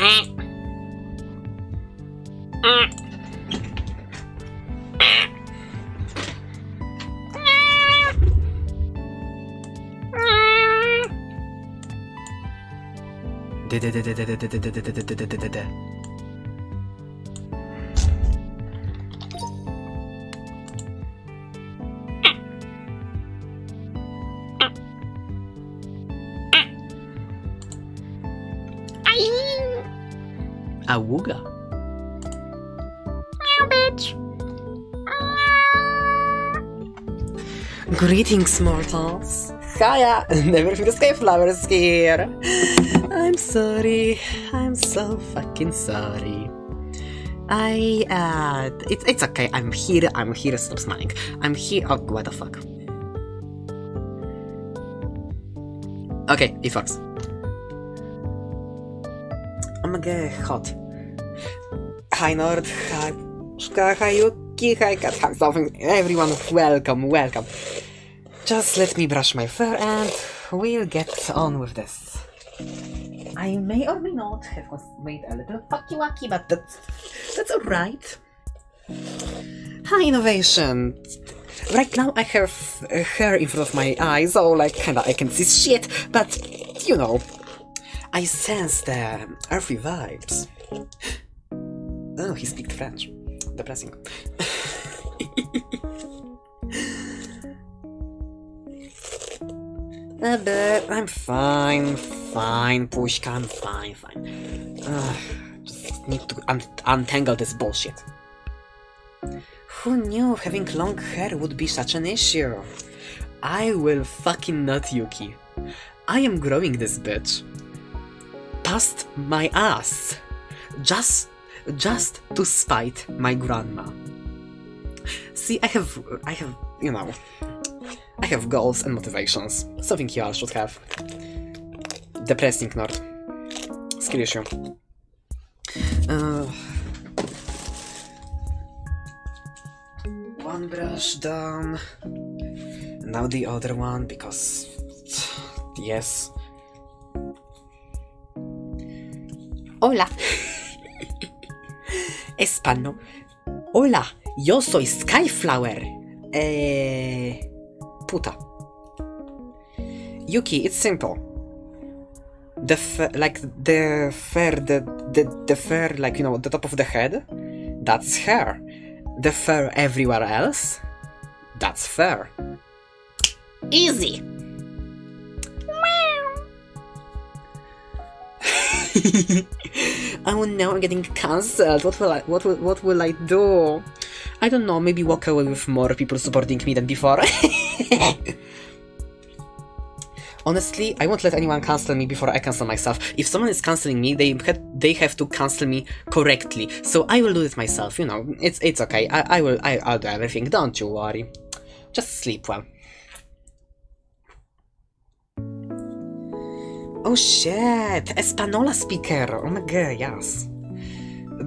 でででででででででででででででで Awuga. Greetings, mortals. Hiya, never escape flowers here. I'm sorry. I'm so fucking sorry. I, uh, it's, it's okay. I'm here. I'm here. Stop smiling. I'm here. Oh, what the fuck? Okay, it works. I'm gonna get hot. Hi Nord, hi Shka, hi Yuki, hi hi something. Everyone, welcome, welcome. Just let me brush my fur and we'll get on with this. I may or may not have made a little fucky wacky, but that's, that's alright. Hi innovation. Right now I have uh, hair in front of my eyes, so like kinda I can see shit, but you know, I sense the earthy vibes. Oh, he speaks French. Depressing. Uh, but I'm fine, fine, Pushka, I'm fine, fine. Uh, just need to un untangle this bullshit. Who knew having long hair would be such an issue? I will fucking not Yuki. I am growing this bitch. Past my ass. Just, just to spite my grandma. See, I have, I have, you know, I have goals and motivations. Something you all should have. Depressing Nord. Skill issue. Uh, one brush done. Now the other one because yes. Hola. Español. Hola, yo soy Skyflower. Eh puta. Yuki, it's simple. The like the fur, the, the the fur, like you know, the top of the head, that's hair. The fur everywhere else, that's fur. Easy. oh no, I'm getting cancelled. What will I? What will? What will I do? I don't know. Maybe walk away with more people supporting me than before. Honestly, I won't let anyone cancel me before I cancel myself. If someone is canceling me, they they have to cancel me correctly. So I will do it myself. You know, it's it's okay. I I will I, I'll do everything. Don't you worry. Just sleep well. Oh shit! Espanola speaker! Oh my god, yes.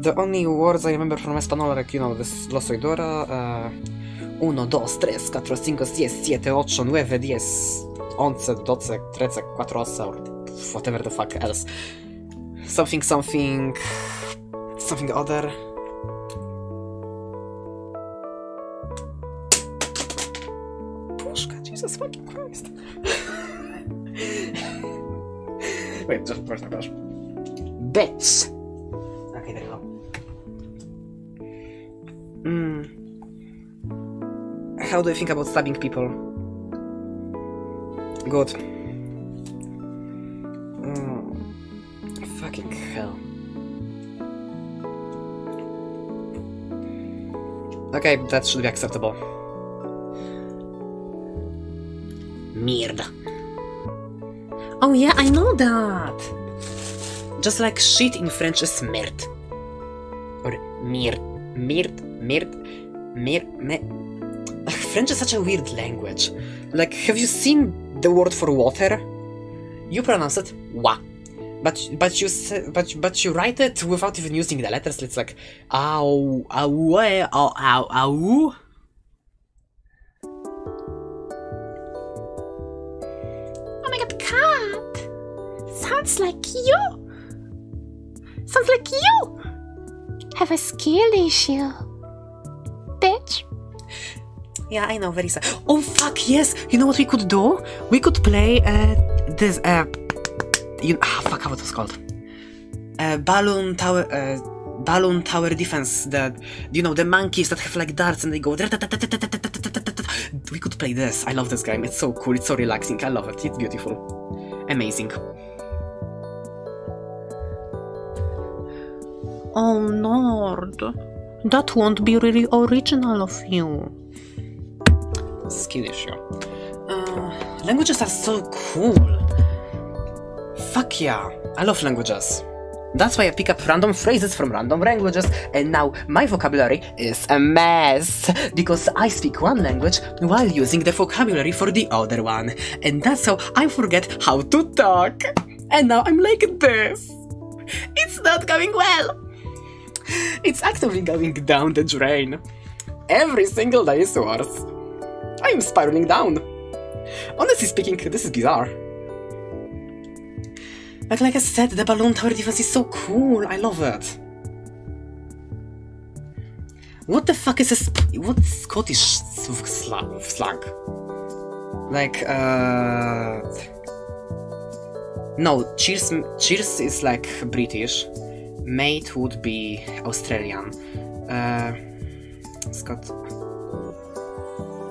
The only words I remember from Espanola, like, you know, this Lo soy Dora, uh, uno, dos, tres, cuatro, cinco, seis, siete, ocho, nueve, diez, once, doce, trece, cuatro, osa, or whatever the fuck else. Something, something, something other. Pushka, Jesus fucking Christ. Wait, just first my brush. Bits! Okay, there you go. Hmm. How do you think about stabbing people? Good. Mm. Fucking hell. Okay, that should be acceptable. Mierda. Oh yeah, I know that! Just like shit in French is merde. Or mir, mirt, mirt, mir, me... French is such a weird language. Like, have you seen the word for water? You pronounce it wa. But but you but but you write it without even using the letters. It's like ow ow ow ow ow. You! Sounds like you! Have a skill issue. Bitch. Yeah, I know, very sad. Oh fuck, yes! You know what we could do? We could play uh, this uh you ah fuck how it was called. Uh, balloon tower uh, balloon tower defense that you know the monkeys that have like darts and they go we could play this. I love this game. It's so cool, it's so relaxing, I love it, it's beautiful. Amazing. Oh, Nord. That won't be really original of you. skill issue. Uh, languages are so cool. Fuck yeah, I love languages. That's why I pick up random phrases from random languages, and now my vocabulary is a mess because I speak one language while using the vocabulary for the other one, and that's how I forget how to talk. And now I'm like this. It's not going well. It's actively going down the drain. Every single day is worse. I am spiraling down. Honestly speaking, this is bizarre. But like I said, the balloon tower defense is so cool. I love it. What the fuck is this? What's Scottish slang? slang? Like, uh. No, cheers. Cheers is like British. Mate would be Australian. Uh, Scott.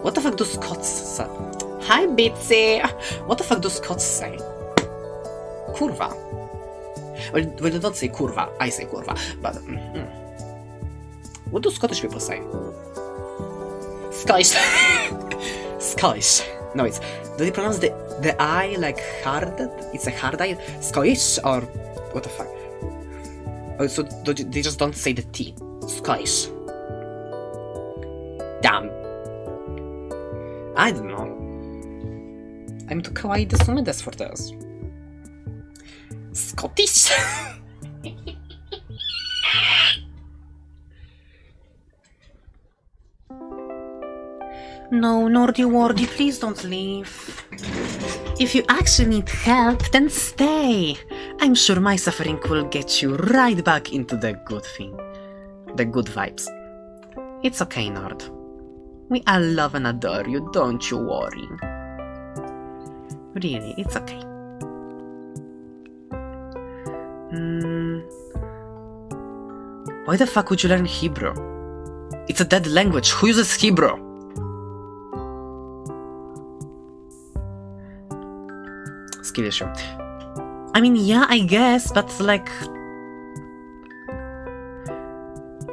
What the fuck do Scots say? Hi, Bitsy! What the fuck do Scots say? Kurwa. Well, well, they don't say kurwa, I say kurwa, but... Mm, what do Scottish people say? Scottish. Scottish. No, it's... Do they pronounce the, the I like hard? It's a hard I? Scottish? Or... What the fuck? Oh, so they just don't say the T. Scottish. Damn. I don't know. I'm too kawaii desumides for this. Scottish? No, Nordy Wardy, please don't leave. If you actually need help, then stay. I'm sure my suffering will get you right back into the good thing. The good vibes. It's okay, Nord. We all love and adore you, don't you worry. Really, it's okay. Hmm. Why the fuck would you learn Hebrew? It's a dead language. Who uses Hebrew? Skill issue. I mean, yeah, I guess, but like,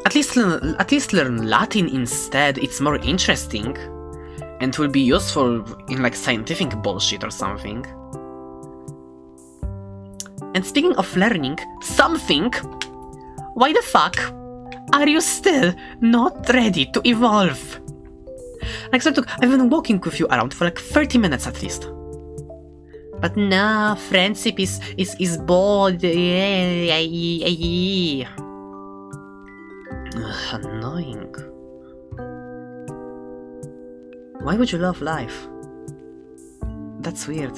at least learn, at least learn Latin instead. It's more interesting, and will be useful in like scientific bullshit or something. And speaking of learning something, why the fuck are you still not ready to evolve? Like, so look, I've been walking with you around for like 30 minutes at least. But no, friendship is is is bored. Ugh, annoying. Why would you love life? That's weird.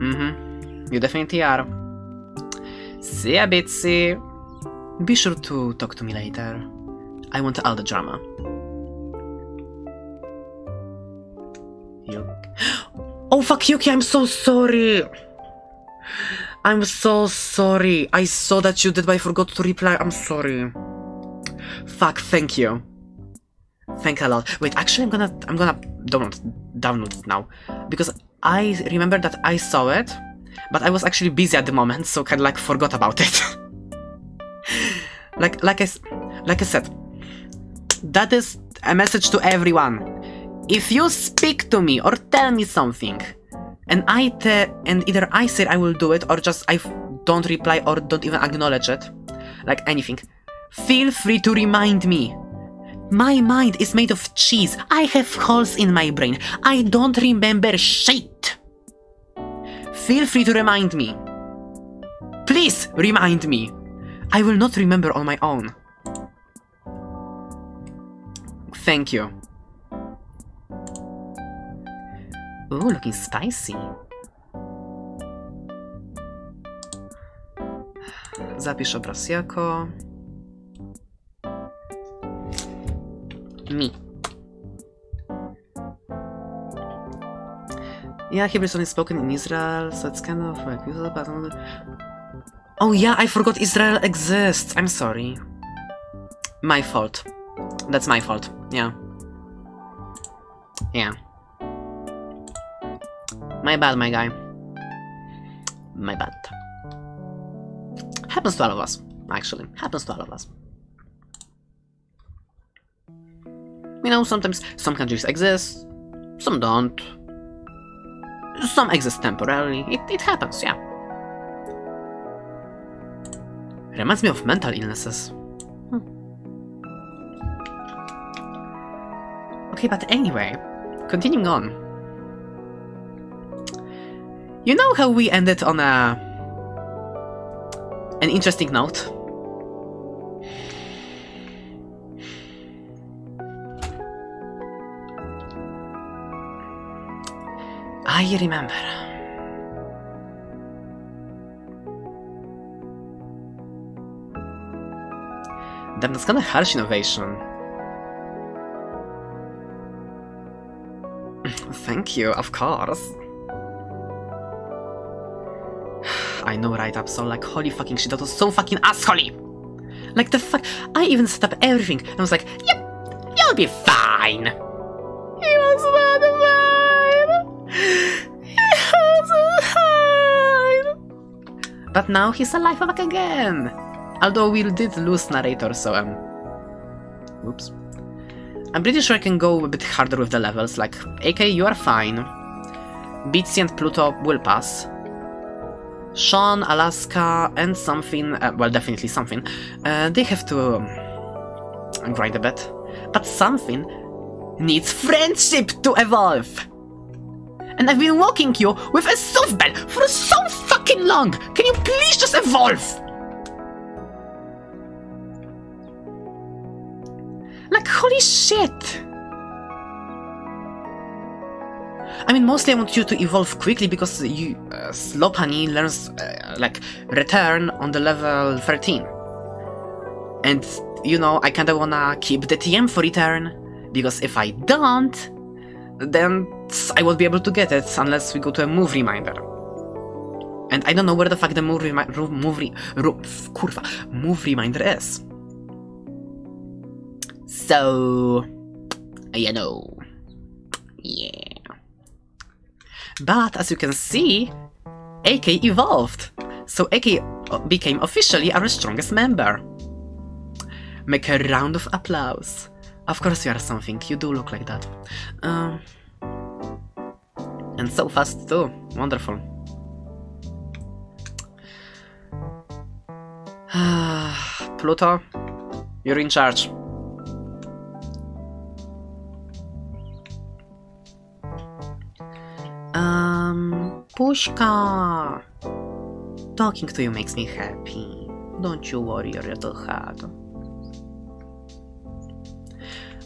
Mm-hmm. You definitely are. See ya, Bitsy. Be sure to talk to me later. I want all the drama. You. Oh fuck Yuki, I'm so sorry. I'm so sorry. I saw that you did, but I forgot to reply. I'm sorry. Fuck, thank you. Thank a lot. Wait, actually I'm gonna I'm gonna download download it now. Because I remember that I saw it, but I was actually busy at the moment, so kinda like forgot about it. like like I like I said, that is a message to everyone. If you speak to me or tell me something, and I te- and either I say I will do it or just I don't reply or don't even acknowledge it, like anything, feel free to remind me. My mind is made of cheese. I have holes in my brain. I don't remember shit. Feel free to remind me. Please remind me. I will not remember on my own. Thank you. Ooh, looking spicy. Zapisz obraz jako... Mi. Yeah, Hebrew is only spoken in Israel, so it's kind of like usable, but Oh yeah, I forgot Israel exists. I'm sorry. My fault. That's my fault. Yeah. Yeah. My bad, my guy. My bad. Happens to all of us, actually. Happens to all of us. You know, sometimes some countries exist, some don't. Some exist temporarily. It, it happens, yeah. Reminds me of mental illnesses. Hmm. Okay, but anyway, continuing on. You know how we ended on a an interesting note? I remember. Damn, that's kind of harsh innovation. Thank you, of course. I know, right? So like, holy fucking shit, that was so fucking assholey! Like, the fuck? I even set up everything, and I was like, yep, you'll be fine! He was not fine! He was fine! But now he's alive back again! Although we did lose narrator, so um... Oops. I'm pretty sure I can go a bit harder with the levels, like, AK, you are fine. Bitsy and Pluto will pass. Sean, Alaska, and something, uh, well, definitely something, uh, they have to um, grind a bit. But something needs friendship to evolve. And I've been walking you with a softball for so fucking long. Can you please just evolve? Like, holy shit! I mean, mostly I want you to evolve quickly because you, uh, Slopani learns, uh, like, return on the level 13. And, you know, I kinda wanna keep the TM for return, because if I don't, then I won't be able to get it unless we go to a move reminder. And I don't know where the fuck the move, move, re- kurwa, move reminder is. So, you know, yeah. But as you can see, AK evolved. So AK became officially our strongest member. Make a round of applause. Of course you are something, you do look like that. Um, and so fast too, wonderful. Pluto, you're in charge. Um, Pushka! Talking to you makes me happy. Don't you worry your little head.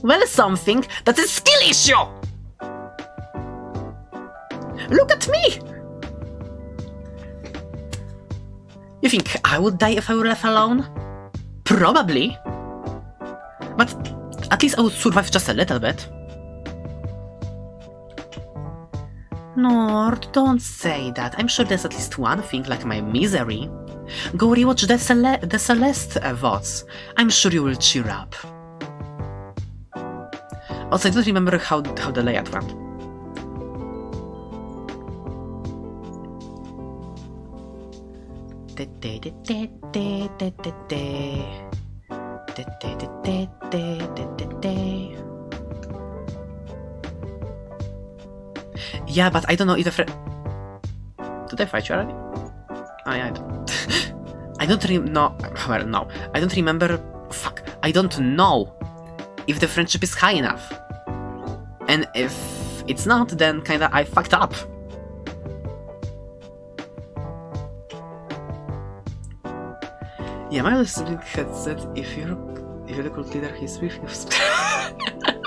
Well, something that's a skill issue! Look at me! You think I would die if I were left alone? Probably. But at least I would survive just a little bit. Nord, don't say that. I'm sure there's at least one thing like my misery. Go rewatch the, Cele- the Celeste uh, VODs. I'm sure you will cheer up. Also, I don't remember how, how the layout went. Yeah, but I don't know if the Did I fight you already? Oh yeah, I don't. I don't no, well, no. I don't remember. Fuck. I don't know if the friendship is high enough. And if it's not, then kinda I fucked up. Yeah, my sibling had said if you're if you're the cult leader, he's with you.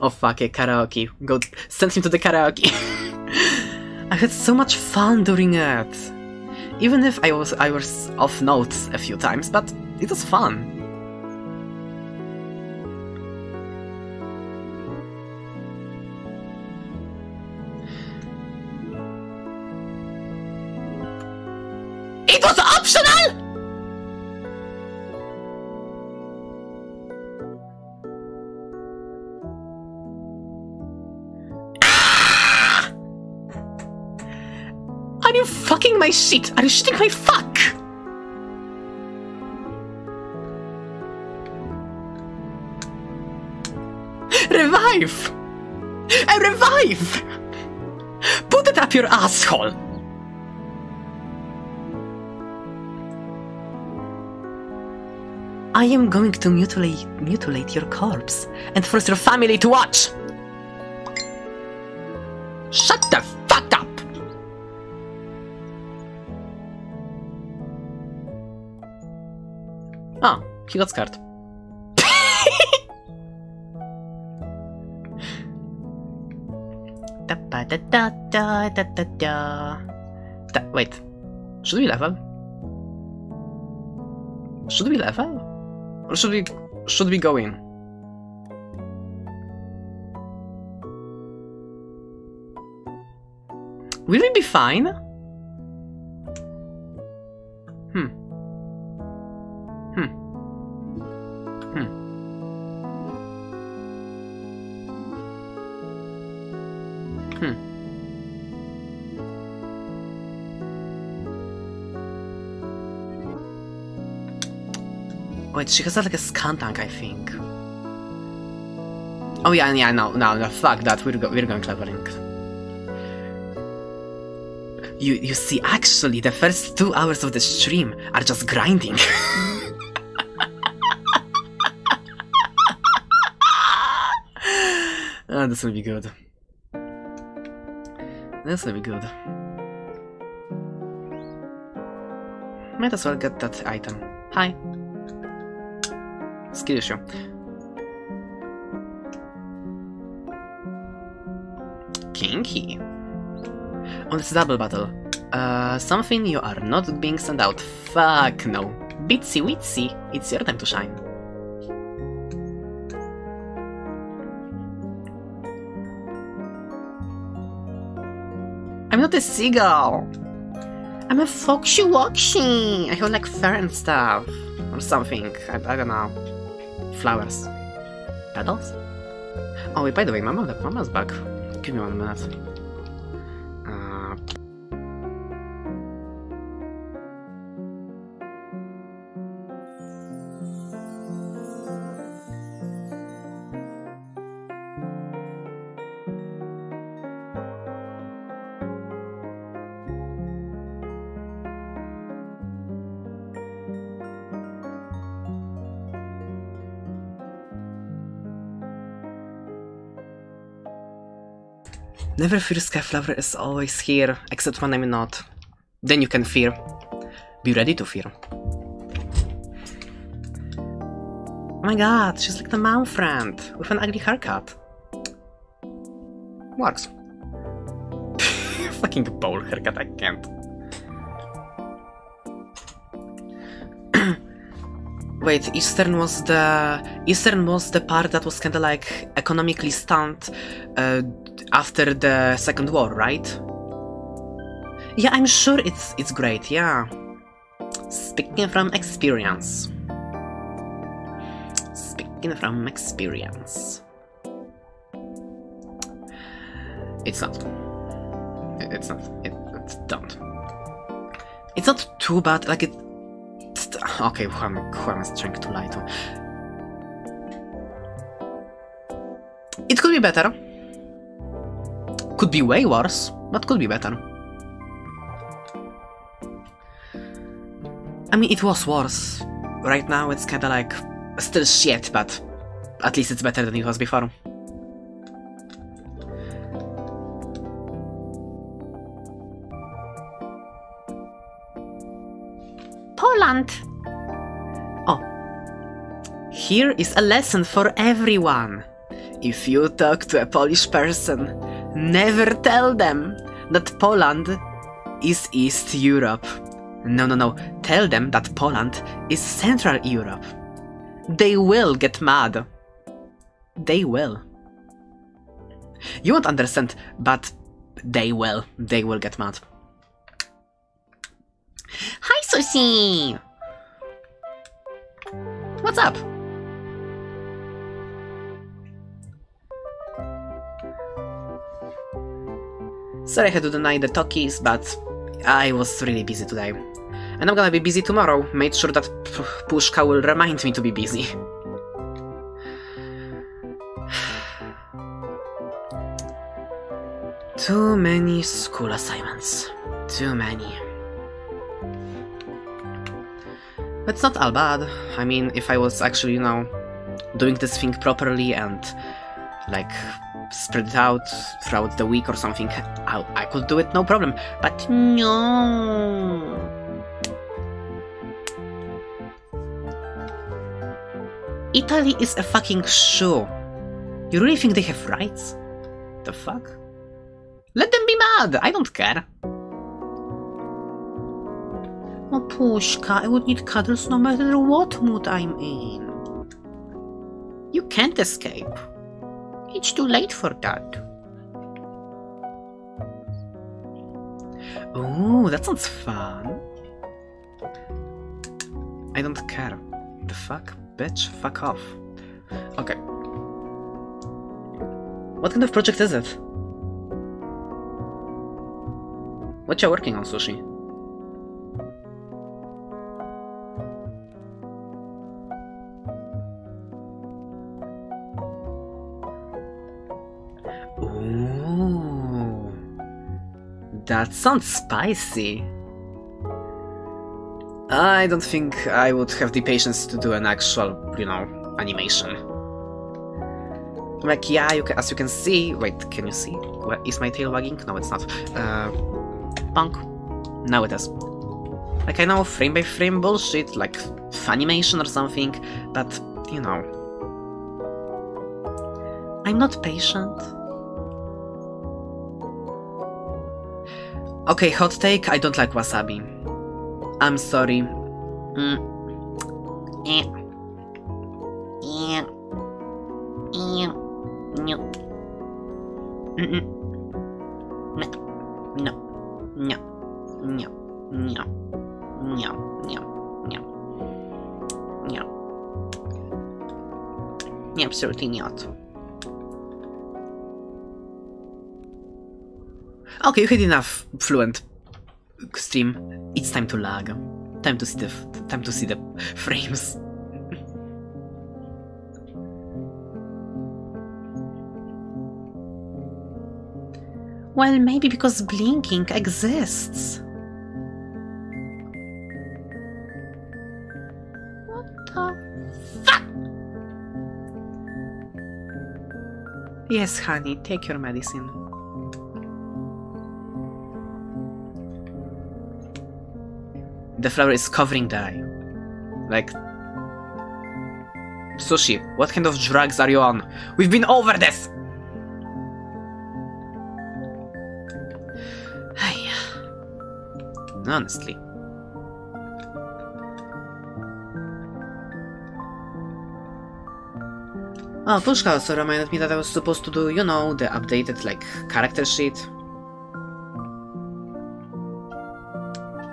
oh fuck it, karaoke. Go send him to the karaoke. I had so much fun doing it. Even if I was I was off notes a few times, but it was fun. My shit? Are you shitting my fuck? Revive! A revive! Put it up your asshole! I am going to mutilate mutilate your corpse and force your family to watch. Shut the Oh, he got scared. da da da da da da. Da, wait. Should we level? Should we level? Or should we should we go in? Will we be fine? Wait, she has like a scan tank, I think. Oh yeah, yeah, no, no, no, fuck that, we're, go we're going leveling. You, you see, actually, the first two hours of the stream are just grinding. oh, this will be good. This will be good. Might as well get that item. Hi. Issue. Kinky. Oh, it's double battle. Uh, something you are not being sent out. Fuck no. Bitsy Witsy, it's your time to shine. I'm not a seagull. I'm a foxy woxy. I hold like fur and stuff. Or something. I, I don't know. Flowers. Petals? Oh, wait, by the way, Mama, Mama's back. Give me one minute. Never fear Skyflower is always here, except when I'm not. Then you can fear. Be ready to fear. Oh my god, she's like the mom friend, with an ugly haircut. Works. Fucking bowl haircut, I can't. Wait, Eastern was the Eastern was the part that was kind of like economically stunned uh, after the Second War, right? Yeah, I'm sure it's it's great. Yeah, speaking from experience. Speaking from experience. It's not. It's not. It, it's don't. It's not too bad. Like it. Okay, who am, who am I trying to lie to? It could be better. Could be way worse, but could be better. I mean, it was worse. Right now, it's kinda like still shit, but at least it's better than it was before. Poland! Oh. Here is a lesson for everyone. If you talk to a Polish person, never tell them that Poland is East Europe. No, no, no. Tell them that Poland is Central Europe. They will get mad. They will. You won't understand, but they will. They will get mad. Hi, Susie! What's up? Sorry I had to deny the talkies, but I was really busy today. And I'm gonna be busy tomorrow. Made sure that P Pushka will remind me to be busy. Too many school assignments. Too many. It's not all bad. I mean, if I was actually, you know, doing this thing properly and, like, spread it out throughout the week or something, I, I could do it no problem. But no. Italy is a fucking show. You really think they have rights? The fuck? Let them be mad! I don't care. Oh, Pushka, I would need cuddles no matter what mood I'm in. You can't escape. It's too late for that. Ooh, that sounds fun. I don't care. The fuck? Bitch, fuck off. Okay. What kind of project is it? What you working on, Sushi? That sounds spicy. I don't think I would have the patience to do an actual, you know, animation. Like, yeah, you can, as you can see, wait, can you see? Where, is my tail wagging? No, it's not. Uh, punk. Now it is. Like, I know frame by frame bullshit, like Funimation or something, but, you know. I'm not patient. Okay, hot take, I don't like wasabi. I'm sorry. Mm. Eh. Eh. Eh. No. Mm-mm. No. No. No. No. No. No. No. No. Absolutely not. Okay, you had enough fluent stream. It's time to lag. Time to see the time to see the frames. Well, maybe because blinking exists. What the fuck? Yes, honey, take your medicine. The flower is covering the eye. Like... Sushi, what kind of drugs are you on? We've been over this! Honestly. Oh, Pushka also reminded me that I was supposed to do, you know, the updated, like, character sheet.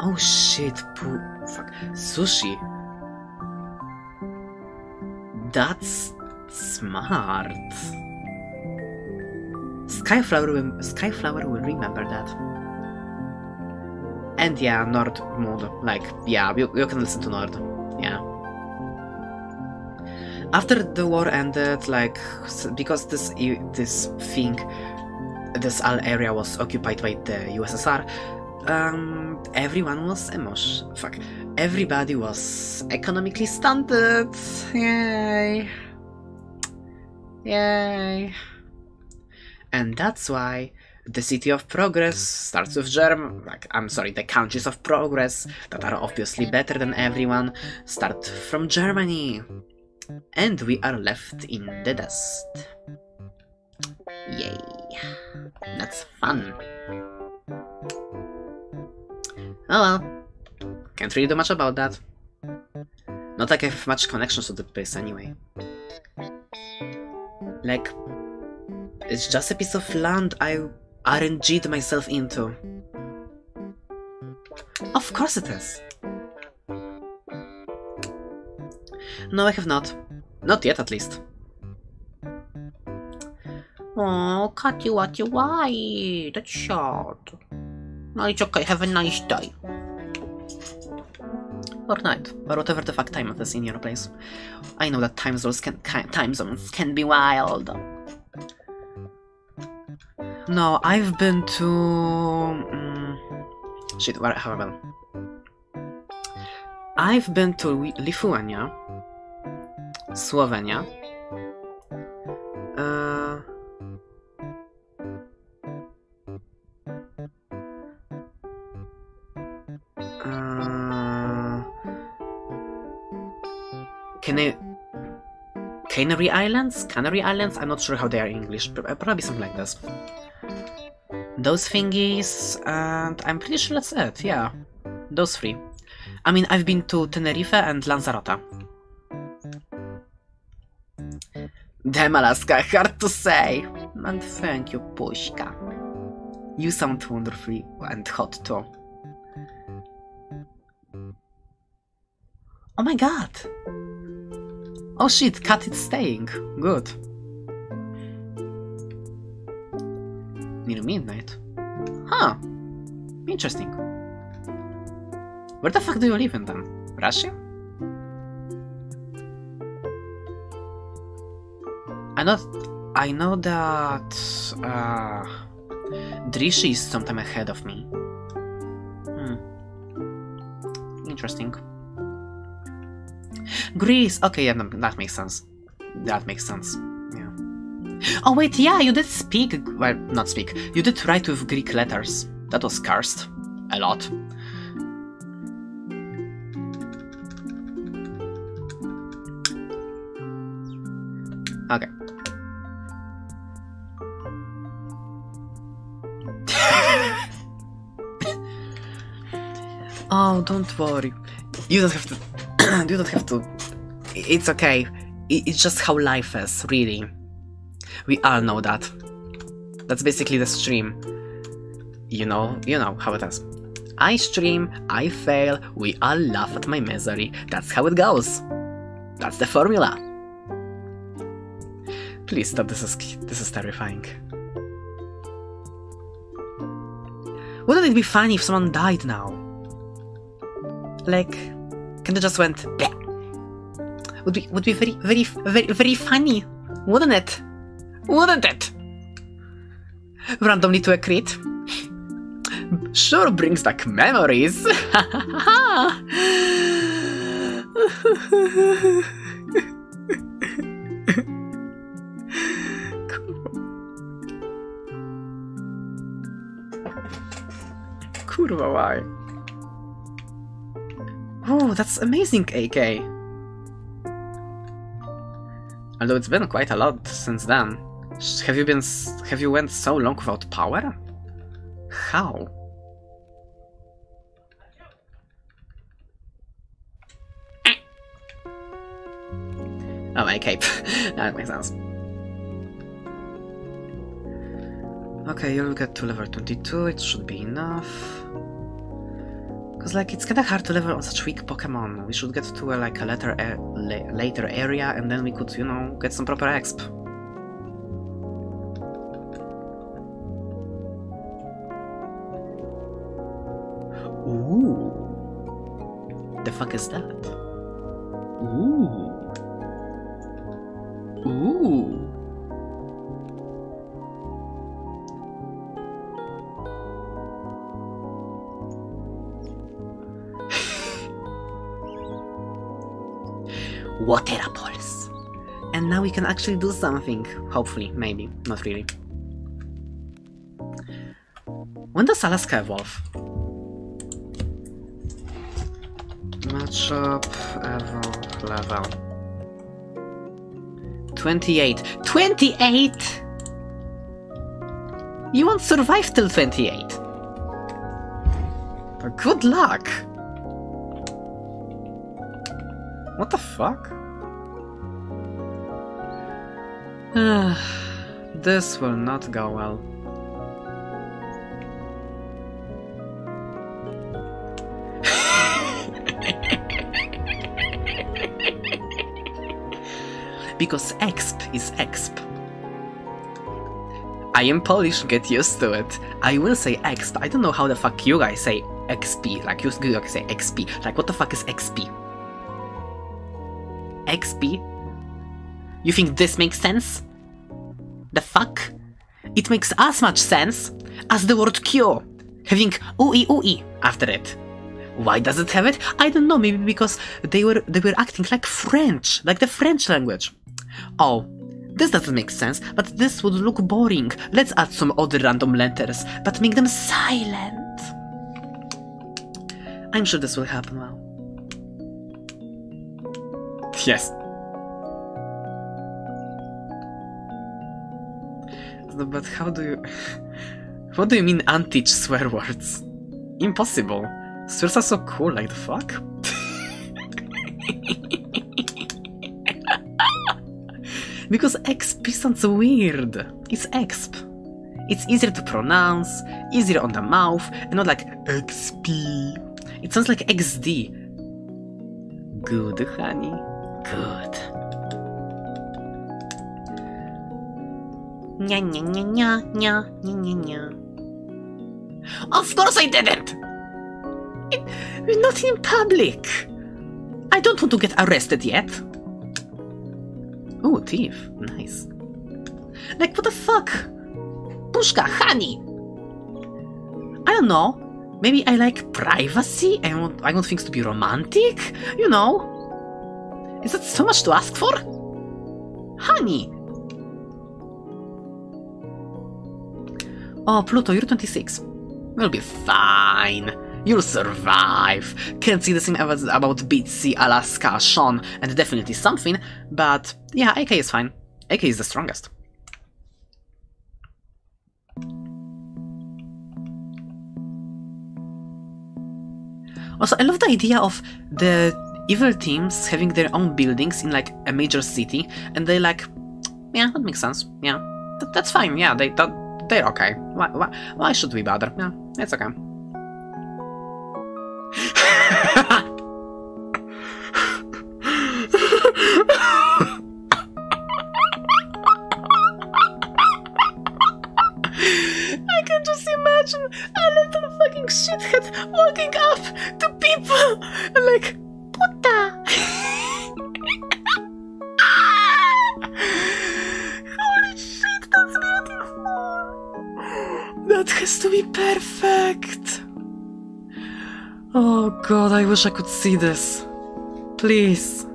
Oh shit, Pu- fuck. Sushi. That's smart. Skyflower will, Skyflower will remember that. And yeah, Nord mode. Like, yeah, you, you can listen to Nord. Yeah. After the war ended, like, because this this thing, this all area was occupied by the USSR, um, everyone was emotion. Fuck. Everybody was economically stunted. Yay. Yay. And that's why the city of progress starts with Germ. Like, I'm sorry, the countries of progress that are obviously better than everyone start from Germany. And we are left in the dust. Yay. That's fun. Oh well. Can't really do much about that. Not like I have much connections to the place anyway. Like, it's just a piece of land I RNG'd myself into. Of course it is. No, I have not. Not yet, at least. Oh, Catty, what you why? That's sad. No, it's okay. Have a nice day. Or night, or whatever the fuck time it is in your place. I know that time zones can, time zones can be wild. No, I've been to. mm, shit, where however. I been? I've been to Lithuania, Slovenia. Uh, Cana- Canary Islands? Canary Islands? I'm not sure how they are in English, but uh, probably something like this. Those thingies, and I'm pretty sure that's it, yeah. Those three. I mean, I've been to Tenerife and Lanzarote. Damn, Alaska, hard to say. And thank you, Pushka. You sound wonderfully and hot too. Oh my god! Oh shit, Cat is staying. Good. Near midnight. Huh. Interesting. Where the fuck do you live in then? Russia? I know, I know that uh, Drishi is sometime ahead of me. Hmm. Interesting. Greece. Okay, yeah, that makes sense. That makes sense. Yeah. Oh wait, yeah, you did speak. Well, not speak. You did write with Greek letters. That was cursed. A lot. Okay. oh, don't worry. You don't have to. you don't have to. It's okay. It's just how life is, really. We all know that. That's basically the stream. You know, you know how it is. I stream, I fail, we all laugh at my misery. That's how it goes. That's the formula. Please stop. This is this is terrifying. Wouldn't it be funny if someone died now? Like, kind of just went. Bleh. Would be would be very very very very funny, wouldn't it? Wouldn't it? Randomly to a crit. Sure brings back memories. Kurwa, why? Oh, that's amazing, AK. Although it's been quite a lot since then. Have you been? Have you went so long without power? How? Oh, my cape. that makes sense. Okay, you'll get to level 22, it should be enough. Cause like, it's kinda hard to level on such weak Pokemon. We should get to a, like a later, a- uh, la- later area and then we could, you know, get some proper exp. Ooh. The fuck is that? Ooh. Water apples. And now we can actually do something. Hopefully, maybe. Not really. When does Alaska evolve? Matchup, evo, level. 28. 28! You won't survive till 28. good luck! What the fuck? Ah, this will not go well. because exp is exp. I am Polish, get used to it. I will say exp, I don't know how the fuck you guys say XP, like you guys say XP, like what the fuck is XP? XP? You think this makes sense? The fuck? It makes as much sense as the word Q, having ui after it. Why does it have it? I don't know, maybe because they were they were acting like French, like the French language. Oh, this doesn't make sense, but this would look boring. Let's add some other random letters, but make them silent. I'm sure this will happen well. Yes. But how do you... What do you mean unteach swear words? Impossible. Swears are so cool, like the fuck? because XP sounds weird. It's exp. It's easier to pronounce, easier on the mouth, and not like XP. It sounds like XD. Good, honey. Good. Nya nya nya nya nya nya nya nya. Of course I didn't! It, not in public! I don't want to get arrested yet. Oh, thief. Nice. Like, what the fuck? Pushka, honey! I don't know. Maybe I like privacy and want, I want things to be romantic? You know? Is that so much to ask for? Honey! Oh, Pluto, you're 26. We'll be fine. You'll survive. Can't see the same about Bitsy, Alaska, Sean, and definitely something, but yeah, AK is fine. AK is the strongest. Also, I love the idea of the evil teams having their own buildings in like a major city, and they like, yeah, that makes sense. Yeah, Th that's fine. Yeah, they they're okay. Why, why why should we bother? Yeah, it's okay. I wish I could see this. Please.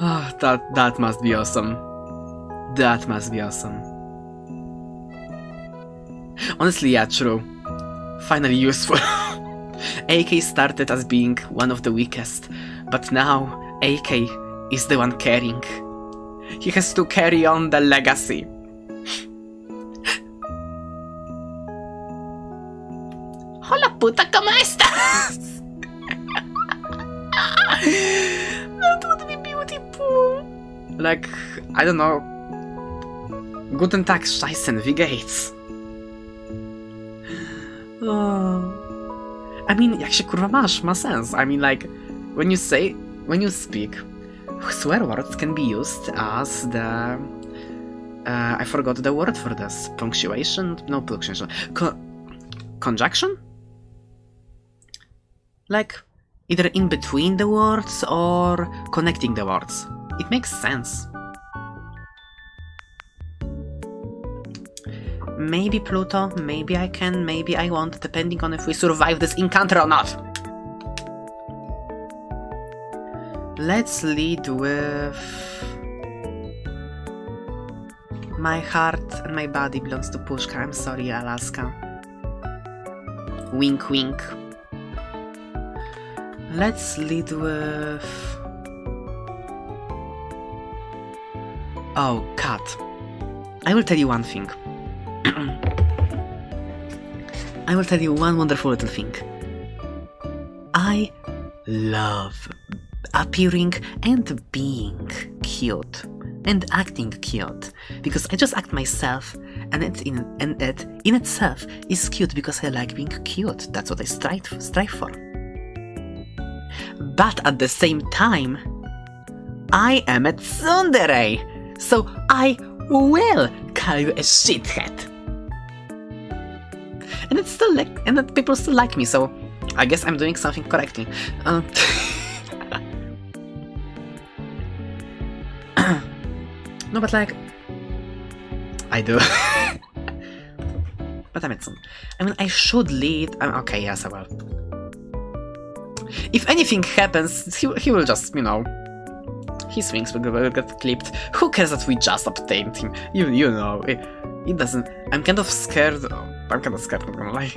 Ah, that that must be awesome. That must be awesome. Honestly, yeah, true. Finally useful. AK started as being one of the weakest, but now AK is the one carrying. He has to carry on the legacy. Puta, ¿cómo estás? That would be beautiful. Like, I don't know. Guten Tag, Scheißen, wie geht's? Oh. I mean, jak się kurwa masz, ma sens. I mean, like, when you say, when you speak, swear words can be used as the... Uh, I forgot the word for this. Punctuation? No, punctuation. Co conjunction? Like, either in between the words or connecting the words. It makes sense. Maybe Pluto, maybe I can, maybe I won't, depending on if we survive this encounter or not. Let's lead with... My heart and my body belongs to Pushka. I'm sorry, Alaska. Wink wink. Let's lead with... Oh, cat. I will tell you one thing. I will tell you one wonderful little thing. I love appearing and being cute and acting cute because I just act myself and it in and it in itself is cute because I like being cute. That's what I strive strive for. But at the same time, I am a tsundere, so I will call you a shithead. And it's still like, and that people still like me, so I guess I'm doing something correctly. Uh, no, but like, I do. but I'm some. I mean, I should lead. Um, okay, yes, I will. If anything happens, he, he will just, you know, his wings will, get clipped. Who cares that we just obtained him? You you know, it, it doesn't. I'm kind of scared. I'm kind of scared. Not gonna lie.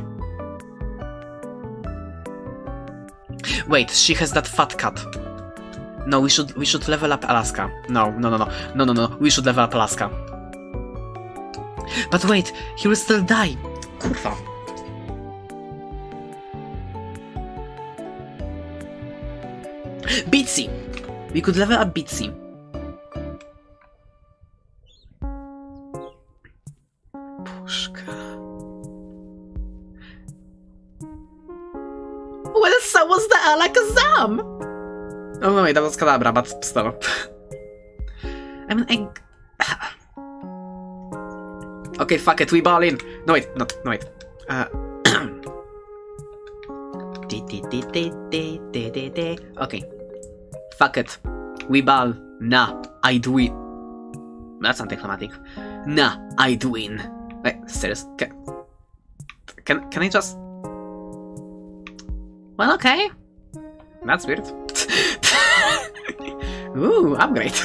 Wait, she has that fat cat. No, we should we should level up Alaska. No, no, no, no, no, no, no. We should level up Alaska. But wait, he will still die. Kurwa. Bitsy! We could level up Bitsy. Pushka. Well, so was the Alakazam! Oh no, wait, that was Kadabra, but still. I mean, I... okay, fuck it, we ball in. No, wait, not, no, wait. Uh... okay. Fuck it. We ball. Nah, I do it. That's anticlimactic. Nah, I do win. Wait, serious? Can, can, can I just... Well, okay. That's weird. Ooh, upgrade.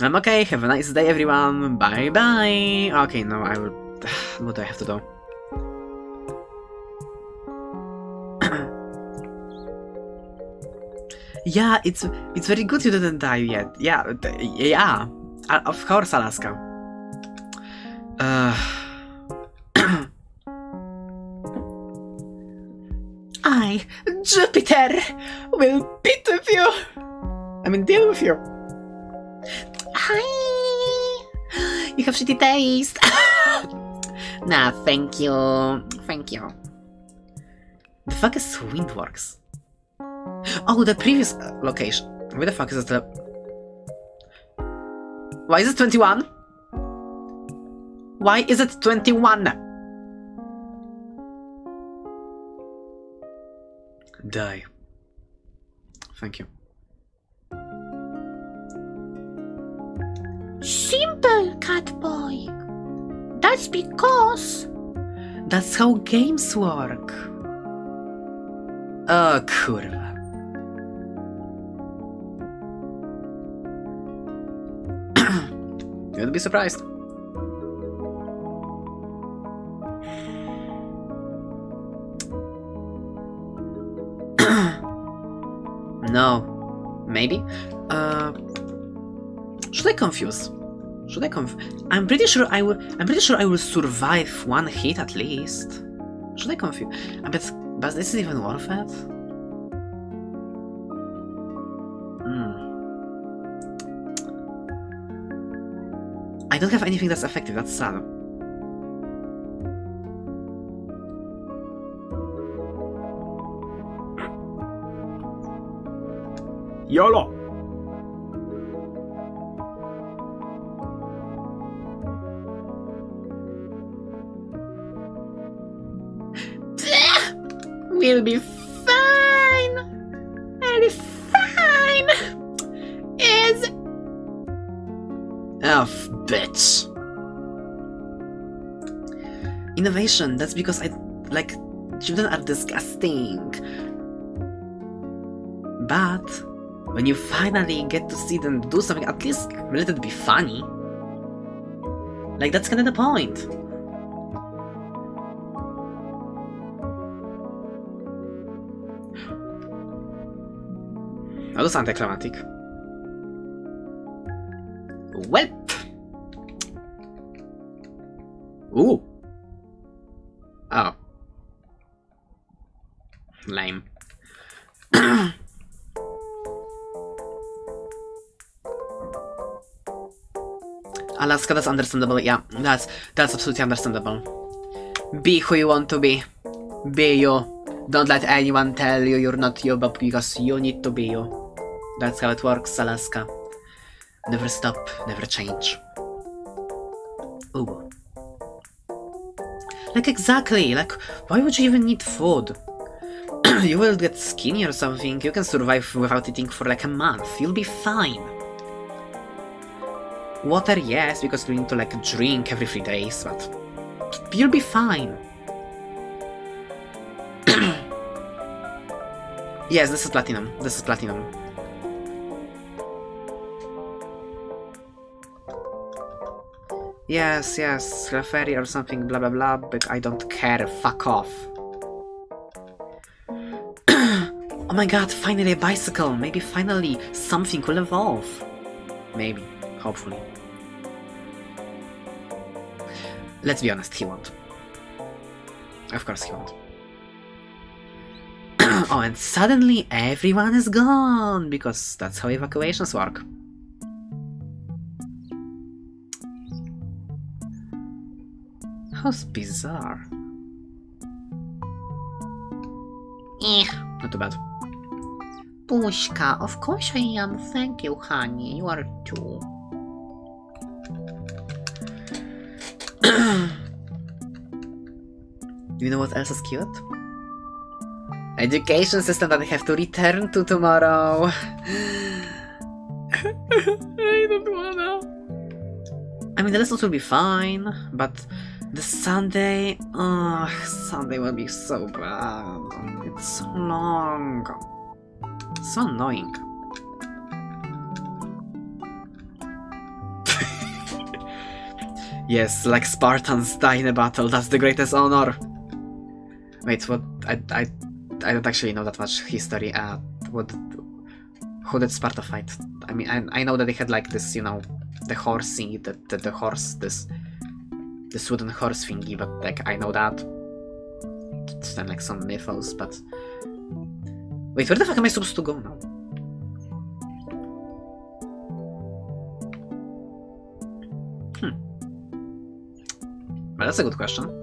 I'm okay, have a nice day everyone, bye bye! Okay, no, I will... What do I have to do? Yeah, it's it's very good you didn't die yet. Yeah, yeah. Uh, of course, Alaska. Uh... I, Jupiter, will beat with you. I mean, deal with you. Hi. You have shitty taste. nah, thank you. Thank you. The fuck is Windworks? Oh, the previous location. Where the fuck is the... Why is it 21? Why is it 21? Die. Thank you. Simple, Catboy. That's because... That's how games work. Ah, oh, kurwa. You'd be surprised. no. Maybe? Uh... Should I confuse? Should I conf- I'm pretty sure I will- I'm pretty sure I will survive one hit at least. Should I confuse? But, this is even worth it? Don't have anything that's effective, that's sad. YOLO! We'll be Innovation, that's because I like children are disgusting. But when you finally get to see them do something, at least let it be funny. Like that's kinda the point. That was anticlimactic. Well. Ooh. Alaska, that's understandable. Yeah, that's that's absolutely understandable. Be who you want to be. Be you. Don't let anyone tell you you're not you, but because you need to be you. That's how it works, Alaska. Never stop, never change. Ooh. Like exactly, like why would you even need food? you will get skinny or something, you can survive without eating for like a month, you'll be fine. Water, yes, because you need to like drink every three days, but you'll be fine. yes, this is platinum. This is platinum. Yes, yes, referee or something, blah blah blah, but I don't care, fuck off. oh my god, finally a bicycle! Maybe finally something will evolve. Maybe, hopefully. Let's be honest, he won't. Of course he won't. oh, and suddenly everyone is gone, because that's how evacuations work. How's bizarre. Eh, Not too bad. Pushka, of course I am. Thank you, honey. You are too. You know what else is cute? Education system that I have to return to tomorrow. I don't wanna. I mean, the lessons will be fine, but the Sunday, ugh, Sunday will be so bad. It's so long. So annoying. yes, like Spartans die in a battle, that's the greatest honor. Wait, what? I, I, I don't actually know that much history. Uh, what? Who did Sparta fight? I mean, I, I know that they had like this, you know, the horse thingy, the, the, the horse, this, this wooden horse thingy, but like I know that. It's then like some mythos, but wait, where the fuck am I supposed to go now? Hmm. Well, that's a good question.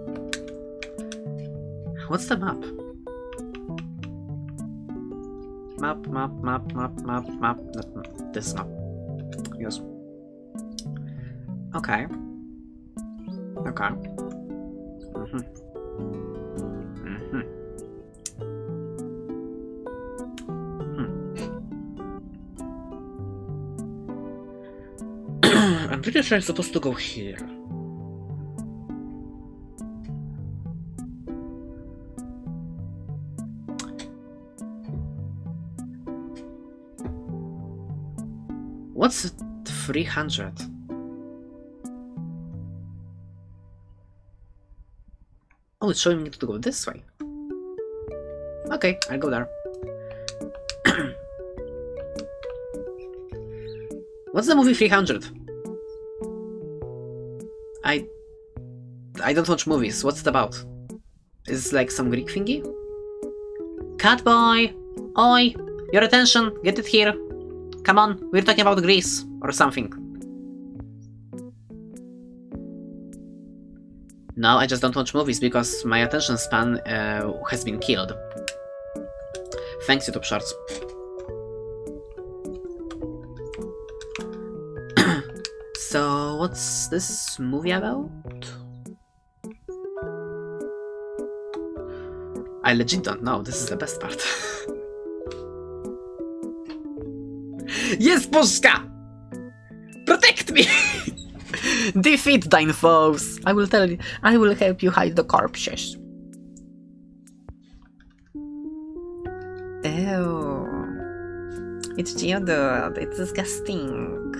What's the map? Map, map, map, map, map, map. This map. Yes. Okay. Okay. Mhm. Mhm. Hmm. I'm pretty sure I'm supposed to go here. What's 300? Oh, it's showing me to go this way. Okay, I'll go there. What's the movie 300? I... I don't watch movies. What's it about? Is it like some Greek thingy? Cat boy! Oi! Your attention! Get it here! Come on, we're talking about Greece or something. No, I just don't watch movies because my attention span uh, has been killed. Thanks, YouTube Shorts. so, what's this movie about? I legit don't know. This is the best part. yes, Pushka! Protect me! Defeat thine foes! I will tell you, I will help you hide the corpses. Ew. It's geodude. It's disgusting.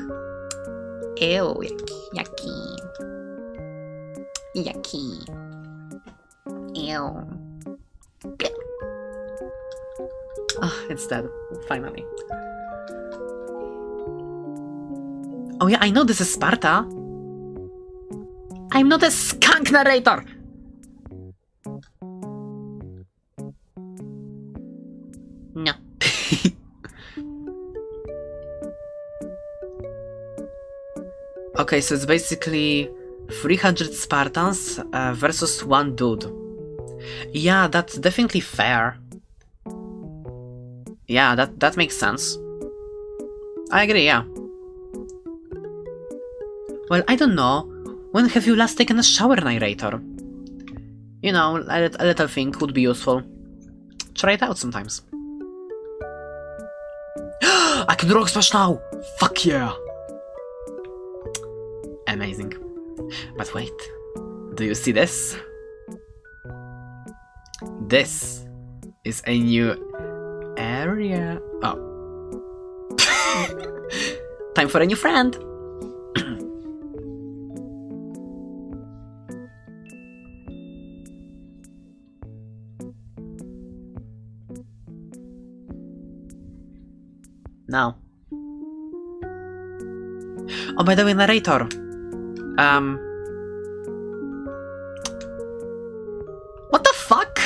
Ew, yucky. Yucky. Ew. Oh, it's dead. Finally. Oh yeah, I know this is Sparta. I'm not a skunk narrator! No. Okay, so it's basically 300 Spartans uh, versus one dude. Yeah, that's definitely fair. Yeah, that, that makes sense. I agree, yeah. Well, I don't know. When have you last taken a shower, narrator? You know, a, little thing would be useful. Try it out sometimes. I can rock smash now! Fuck yeah! Amazing. But wait, do you see this? This is a new area. Oh. Time for a new friend! Now. Oh, by the way, narrator. Um. What the fuck?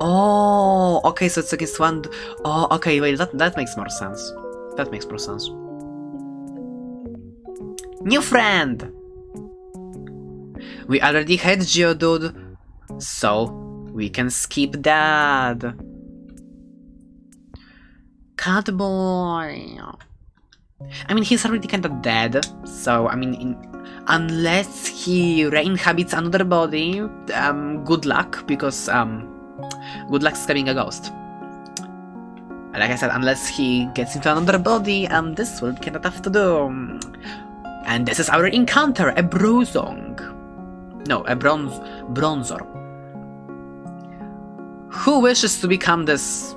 Oh, okay, so it's against one. Oh, okay, wait, that that makes more sense. That makes more sense. New friend. We already had Geodude, so we can skip that. Catboy. I mean, he's already kinda dead, so I mean, in, unless he re-inhabits another body, um, good luck, because um, good luck scamming a ghost. Like I said, unless he gets into another body, um, this will be kinda tough to do. And this is our encounter, a Brozong. No, a bronze, Bronzor. Who wishes to become this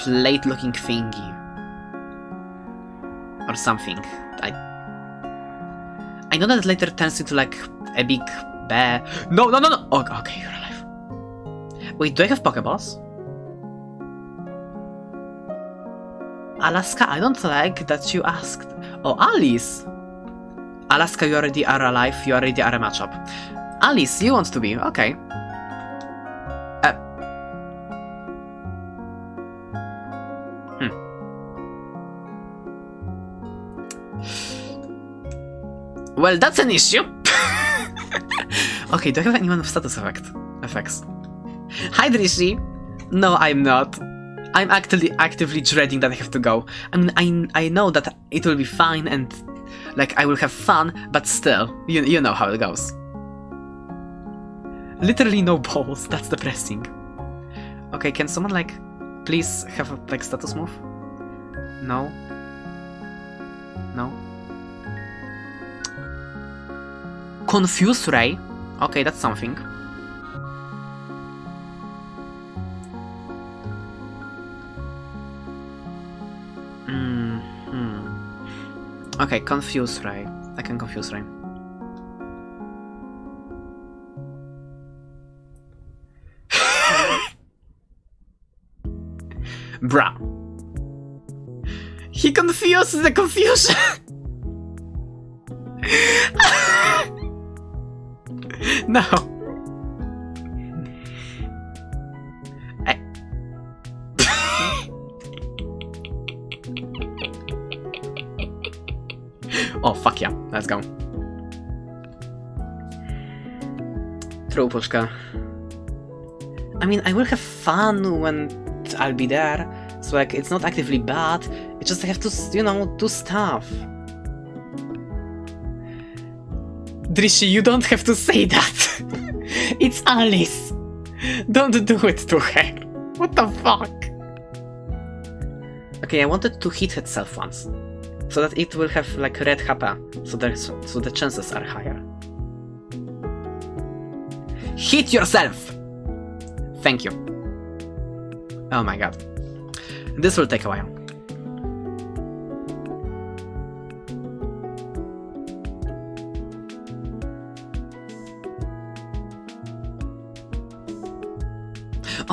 plate-looking thingy? Or something. I... I know that it later turns into like a big bear. No, no, no, no! Oh, okay, you're alive. Wait, do I have Pokeballs? Alaska, I don't like that you asked. Oh, Alice! Alaska, you already are alive, you already are a matchup. Alice, you want to be, okay. Well, that's an issue. okay, do I have anyone with status effect effects? Hi, Drishi. No, I'm not. I'm actually actively dreading that I have to go. I mean, I I know that it will be fine and like I will have fun, but still, you you know how it goes. Literally no balls. That's depressing. Okay, can someone like please have a like status move? No. No. Confuse Ray. Okay, that's something. Mm hmm. Okay, confuse Ray. I can confuse Ray. Bruh. He confused the confusion! no. I... oh, fuck yeah. Let's go. Throw pushka. I mean, I will have fun when I'll be there. So like, it's not actively bad. It's just have to, you know, do stuff. Drishi, you don't have to say that. it's Alice. Don't do it to her. What the fuck? Okay, I wanted to hit itself once. So that it will have like red HP. So there's so the chances are higher. Hit yourself! Thank you. Oh my god. This will take a while.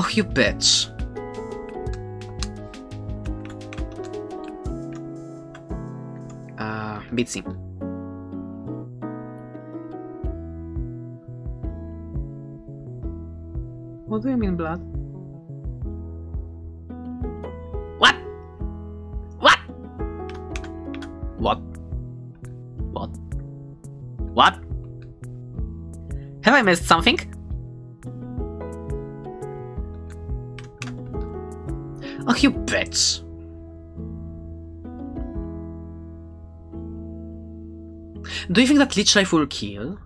Oh, you bitch. Bitsy. Uh, what do you mean, blood? What? What? What? What? What? Have I missed something? You bitch! Do you think that Leech Life will kill?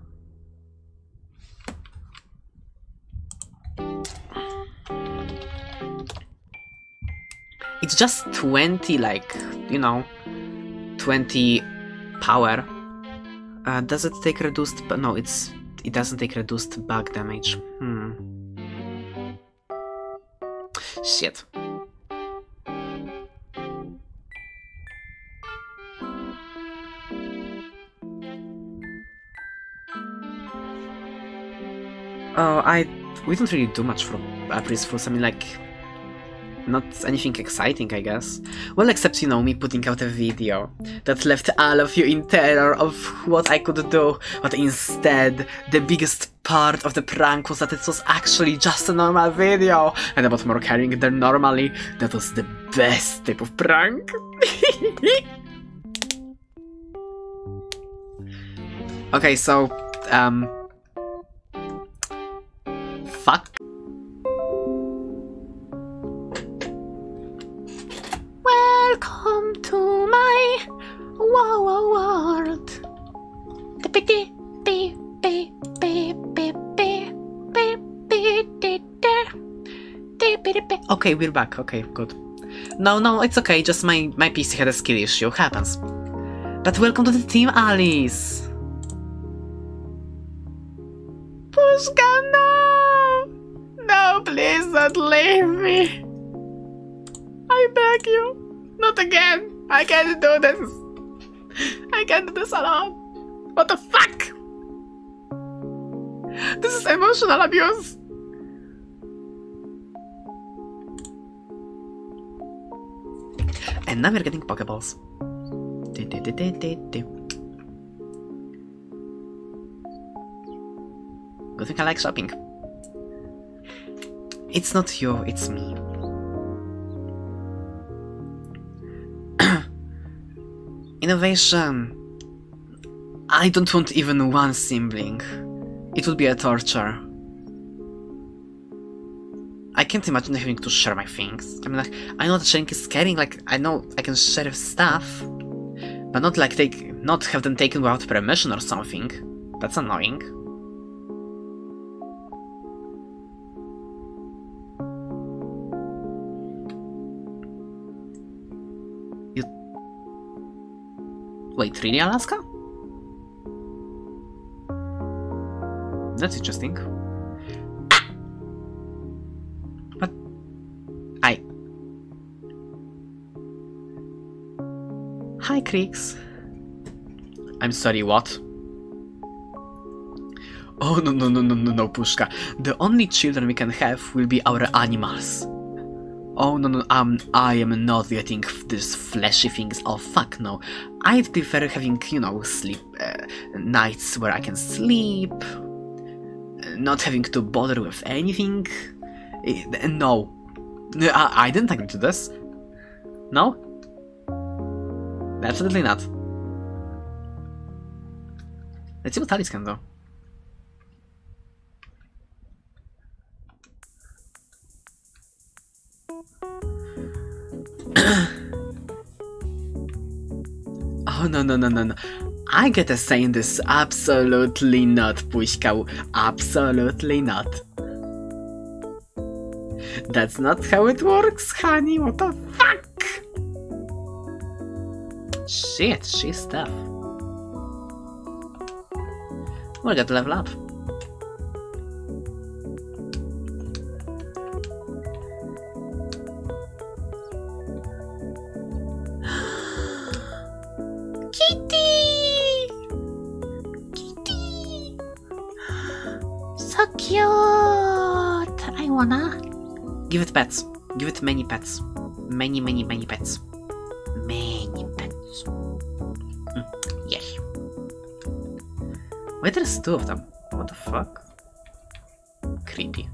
It's just 20, like, you know, 20 power. Uh, does it take reduced? But no, it's it doesn't take reduced bug damage. Hmm. Shit. Oh, I we don't really do much for uh, Priestfuls. I mean, like, not anything exciting, I guess. Well, except, you know, me putting out a video that left all of you in terror of what I could do, but instead, the biggest part of the prank was that it was actually just a normal video, and about more carrying there normally, that was the best type of prank. okay, so, um fuck? Welcome to my wow world. Okay, we're back. Okay, good. No, no, it's okay. Just my, my PC had a skill issue. Happens. But welcome to the team, Alice. Push no, please don't leave me. I beg you. Not again. I can't do this. I can't do this alone. What the fuck? This is emotional abuse. And now we're getting Pokeballs. Good thing I like shopping. It's not you, it's me. Innovation. I don't want even one sibling. It would be a torture. I can't imagine having to share my things. I mean, like, I know that sharing is caring. Like, I know I can share stuff, but not like take, not have them taken without permission or something. That's annoying. Wait, really, Alaska? That's interesting. What? I. Hi, Creeks. I'm sorry, what? Oh, no, no, no, no, no, no, Pushka. The only children we can have will be our animals. Oh, no, no, um, I am not getting these fleshy things. Oh, fuck no. I'd prefer having, you know, sleep, uh, nights where I can sleep, uh, not having to bother with anything. Eh, No. I, I didn't agree to this. No? Absolutely not. Let's see what Alice can do. Oh no no no no no. I get a say this. Absolutely not, Pushka. Absolutely not. That's not how it works, honey. What the fuck? Shit, she's tough. We'll get to level up. it pets. Give it many pets. Many, many, many pets. Many pets. Mm, yes. Wait, there's two of them. What the fuck? Creepy.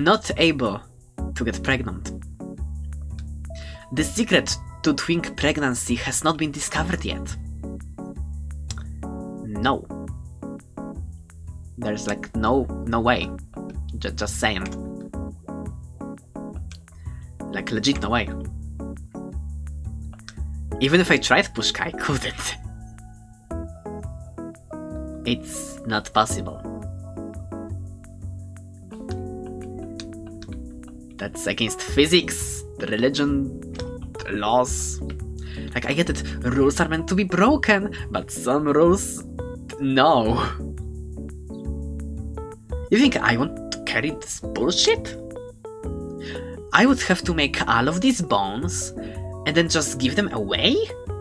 Not able to get pregnant. The secret to twink pregnancy has not been discovered yet. No. There's like no no way. Just just saying. Like legit no way. Even if I tried Pushka, I couldn't. It's not possible. That's against physics, religion, laws. Like, I get it, rules are meant to be broken, but some rules. No. You think I want to carry this bullshit? I would have to make all of these bones and then just give them away?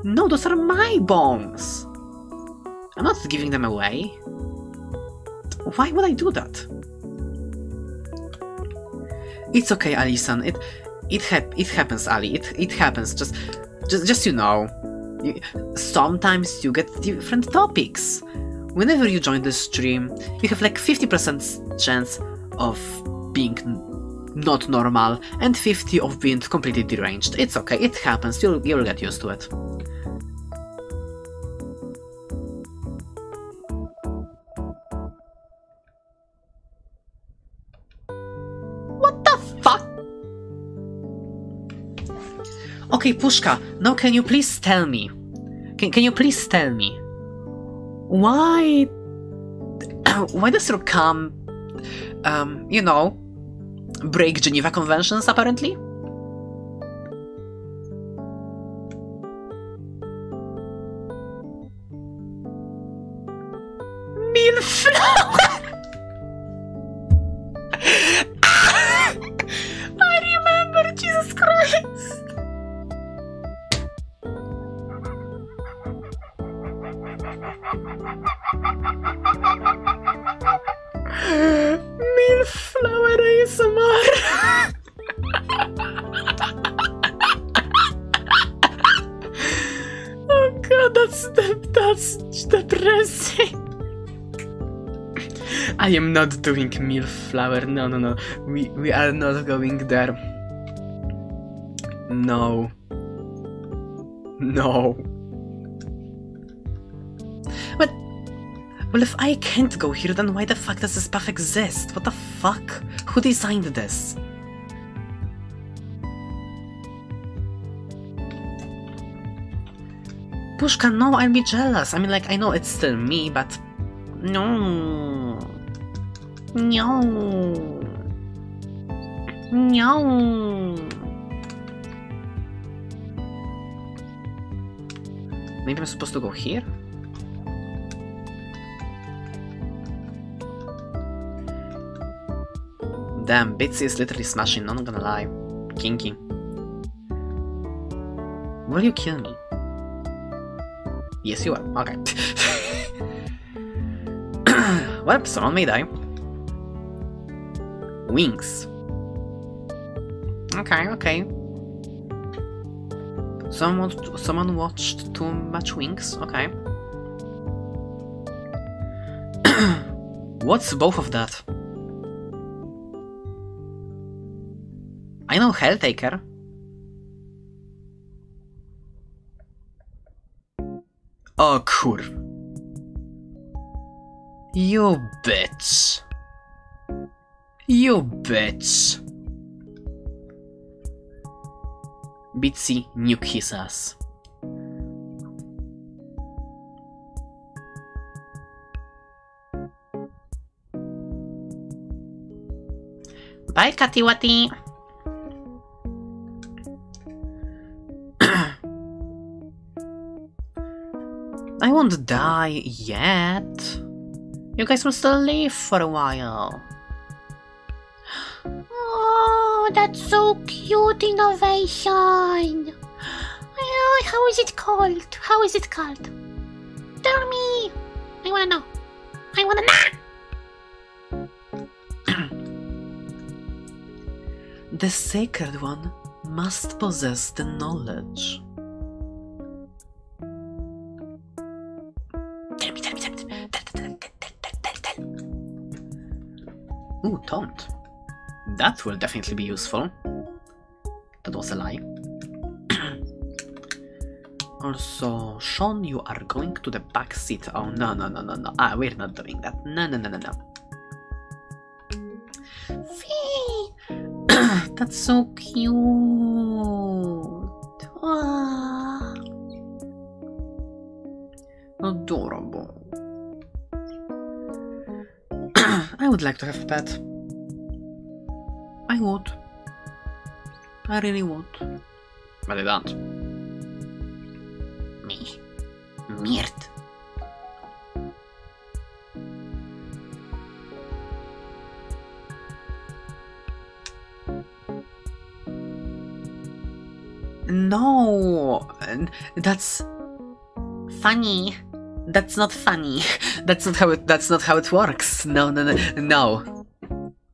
No, those are my bones! I'm not giving them away. Why would I do that? It's okay, Alison. It it hap it happens, Ali. It it happens. Just just just you know. Sometimes you get different topics. Whenever you join the stream, you have like 50% chance of being not normal and 50 of being completely deranged. It's okay, it happens, you'll, you'll get used to it. Okay, Pushka, now can you please tell me? Can, can you please tell me? Why... Why does Rukam... Um, you know, break Geneva Conventions, apparently? Not doing Miniflower. No, no, no. We we are not going there. No. No. But well, if I can't go here, then why the fuck does this path exist? What the fuck? Who designed this? Pushka, no, I'll be jealous. I mean, like, I know it's still me, but... No. No. No. Maybe I'm supposed to go here? Damn, Bitsy is literally smashing, not gonna lie. Kinky. Will you kill me? Yes, you are. Okay. well, someone may die. Wings. Okay, okay. Someone, someone watched too much Wings. Okay. What's both of that? I know Helltaker. Oh, o kur... You bitch. You bitch. Bitsy nuke his ass. Bye, Katiwati. I won't die yet. You guys will still live for a while. Oh, that's so cute innovation. Oh, how is it called? How is it called? Tell me. I wanna know. I wanna know. The sacred one must possess the knowledge. Tell me, tell me, tell me. Tell, tell, tell, tell, tell, tell, tell. Ooh, taunt. That will definitely be useful. That was a lie. also, Sean, you are going to the back seat. Oh, no, no, no, no, no. Ah, we're not doing that. No, no, no, no, no. That's so cute. Ah. Adorable. I would like to have a pet. I would. I really would. But I don't. Me. Mirt. No! That's funny. That's not funny. That's not how it that's not how it works. No no no no.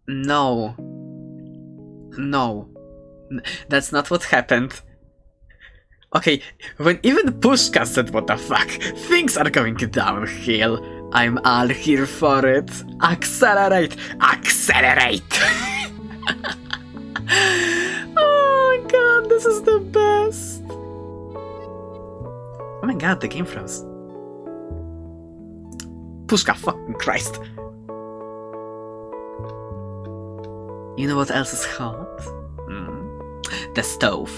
No. No. That's not what happened. Okay, when even Pushka said what the fuck, things are going downhill. I'm all here for it. Accelerate! Accelerate! oh my god, this is the best! Oh my god, the game froze. Pushka, fucking Christ. You know what else is hot? Mm. The stove.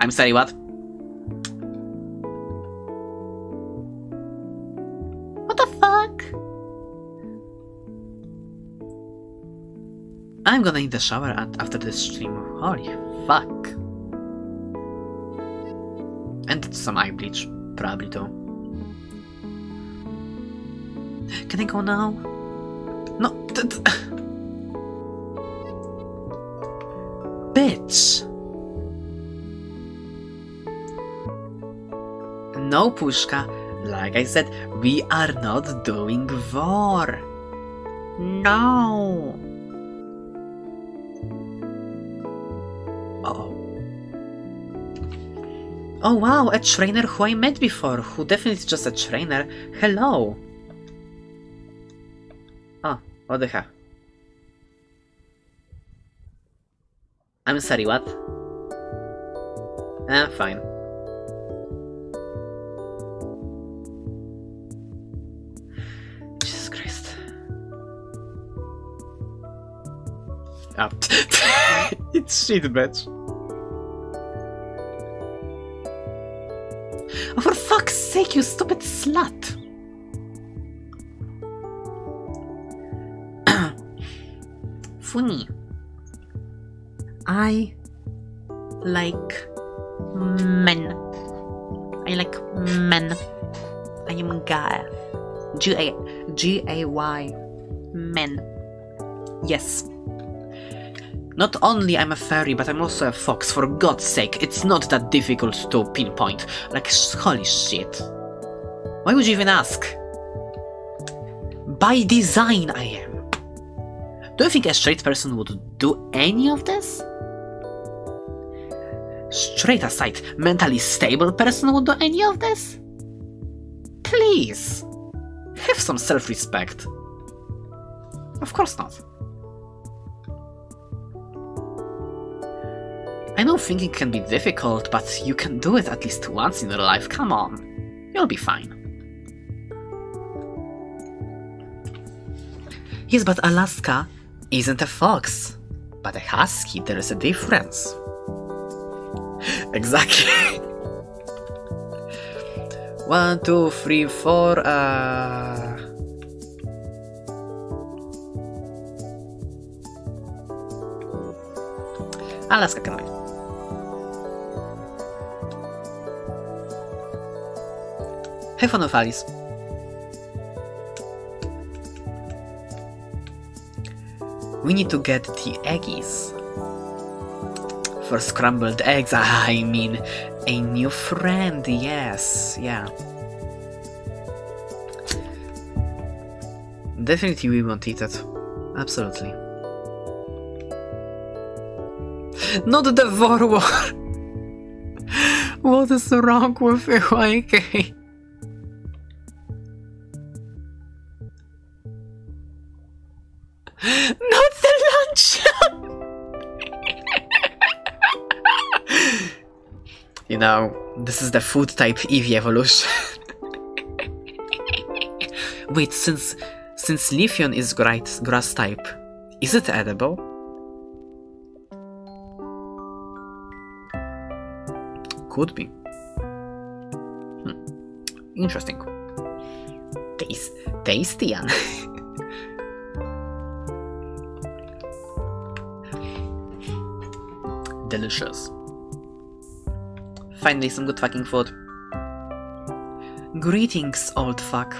I'm sorry, what? What the fuck? I'm gonna need a shower after this stream. Holy fuck. And some eye bleach, probably too. Can I go now? No. No, Pushka. Like I said, we are not doing war. No. Oh. Oh wow, a trainer who I met before, who definitely is just a trainer. Hello. Oh, what I'm sorry, what? Eh, fine. Jesus Christ. Ah. it's shit, bitch. Oh, for fuck's sake, you stupid slut! Funny. I like Men. I like men. I am guy. G A G A Y. Men. Yes. Not only I'm a fairy, but I'm also a fox. For God's sake, it's not that difficult to pinpoint. Like holy shit. Why would you even ask? By design, I am. Do you think a straight person would do any of this? Straight aside, mentally stable person would do any of this? Please! Have some self respect. Of course not. I know thinking can be difficult, but you can do it at least once in your life. Come on. You'll be fine. Yes, but Alaska isn't a fox, but a husky. There is a difference. Exactly. One, two, three, four. Uh... Have fun with Alice. We need to get the eggies. For scrambled eggs, I mean, a new friend, yes, yeah. Definitely we won't eat it. Absolutely. Not the Vorwar! what is wrong with you, YK? This is the food type Eevee evolution. Wait, since since Leafeon is grass, grass type, is it edible? Could be. Hmm. Interesting. Taste, tasty, Anne. Delicious. Finally, some good fucking food. Greetings, old fuck.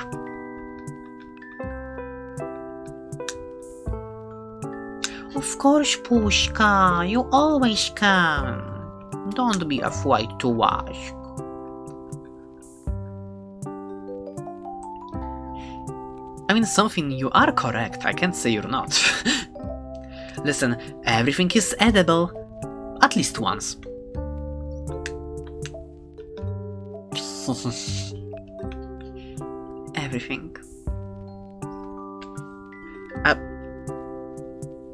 Of course, Pushka, you always come. Don't be afraid to ask. I mean, something you are correct, I can't say you're not. Listen, everything is edible. At least once. everything. Uh,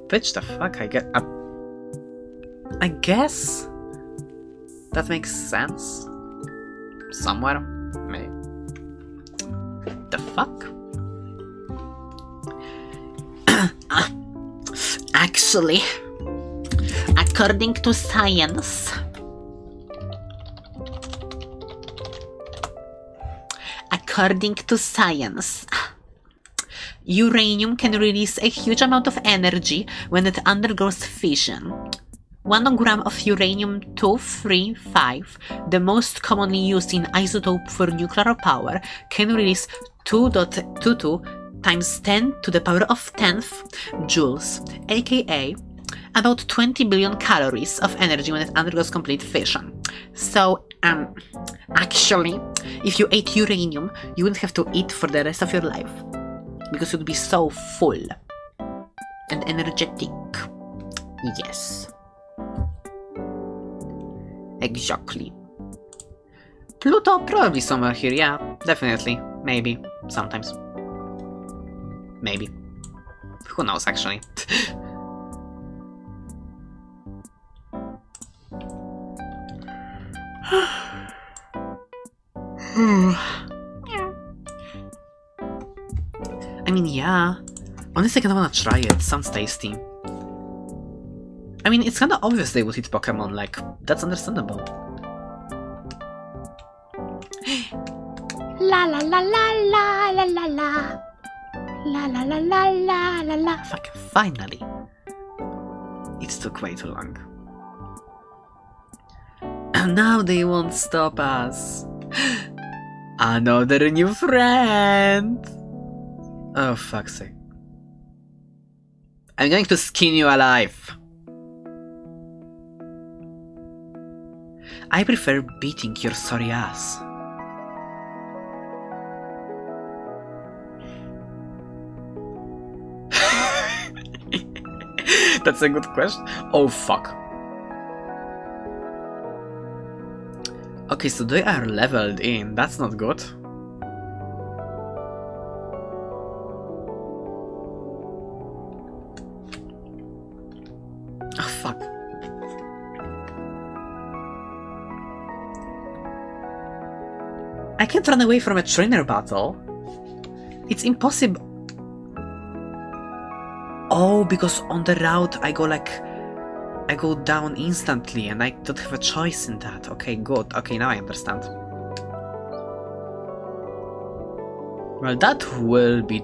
bitch, the fuck, I get. Uh, I guess that makes sense. Somewhere, maybe. The fuck? Actually, according to science, according to science, uranium can release a huge amount of energy when it undergoes fission. 1 gram of uranium 235, the most commonly used in isotope for nuclear power, can release 2.22 times 10 to the power of 10th joules, aka about 20 billion calories of energy when it undergoes complete fission. So, um, actually, if you ate uranium, you wouldn't have to eat for the rest of your life. Because you'd be so full and energetic. Yes. Exactly. Pluto probably somewhere here, yeah, definitely. Maybe. Sometimes. Maybe. Who knows, actually. I mean, yeah. Honestly, I kinda wanna try it. Sounds tasty. I mean, it's kinda obvious they would eat Pokemon, like, that's understandable. La la la la la la la la. La la la la la la la. Fuck, finally. It took way too long. And now they won't stop us. Another new friend! Oh, fuck's sake. I'm going to skin you alive. I prefer beating your sorry ass. That's a good question. Oh fuck. Okay, so they are leveled in. That's not good. Oh fuck. I can't run away from a trainer battle. It's impossible. Oh, because on the route I go like... I go down instantly and I don't have a choice in that. Okay, good. Okay, now I understand. Well, that will be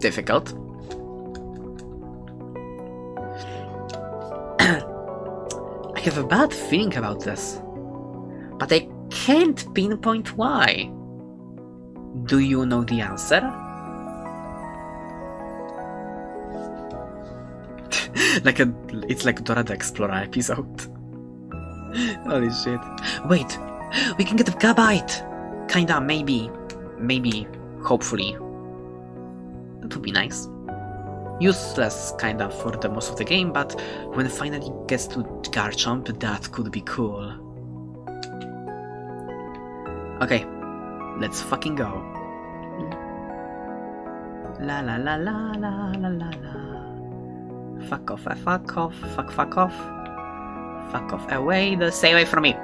difficult. I have a bad feeling about this. But I can't pinpoint why. Do you know the answer? like a, it's like Dora the Explorer episode. Holy shit! Wait, we can get a Gabite. Kinda, maybe, maybe, hopefully. That would be nice. Useless, kinda, for the most of the game, but when finally gets to Garchomp, that could be cool. Okay, let's fucking go. La la la la la la la la. Fuck off, uh, fuck off, fuck fuck off. Fuck off, away, the stay away from me.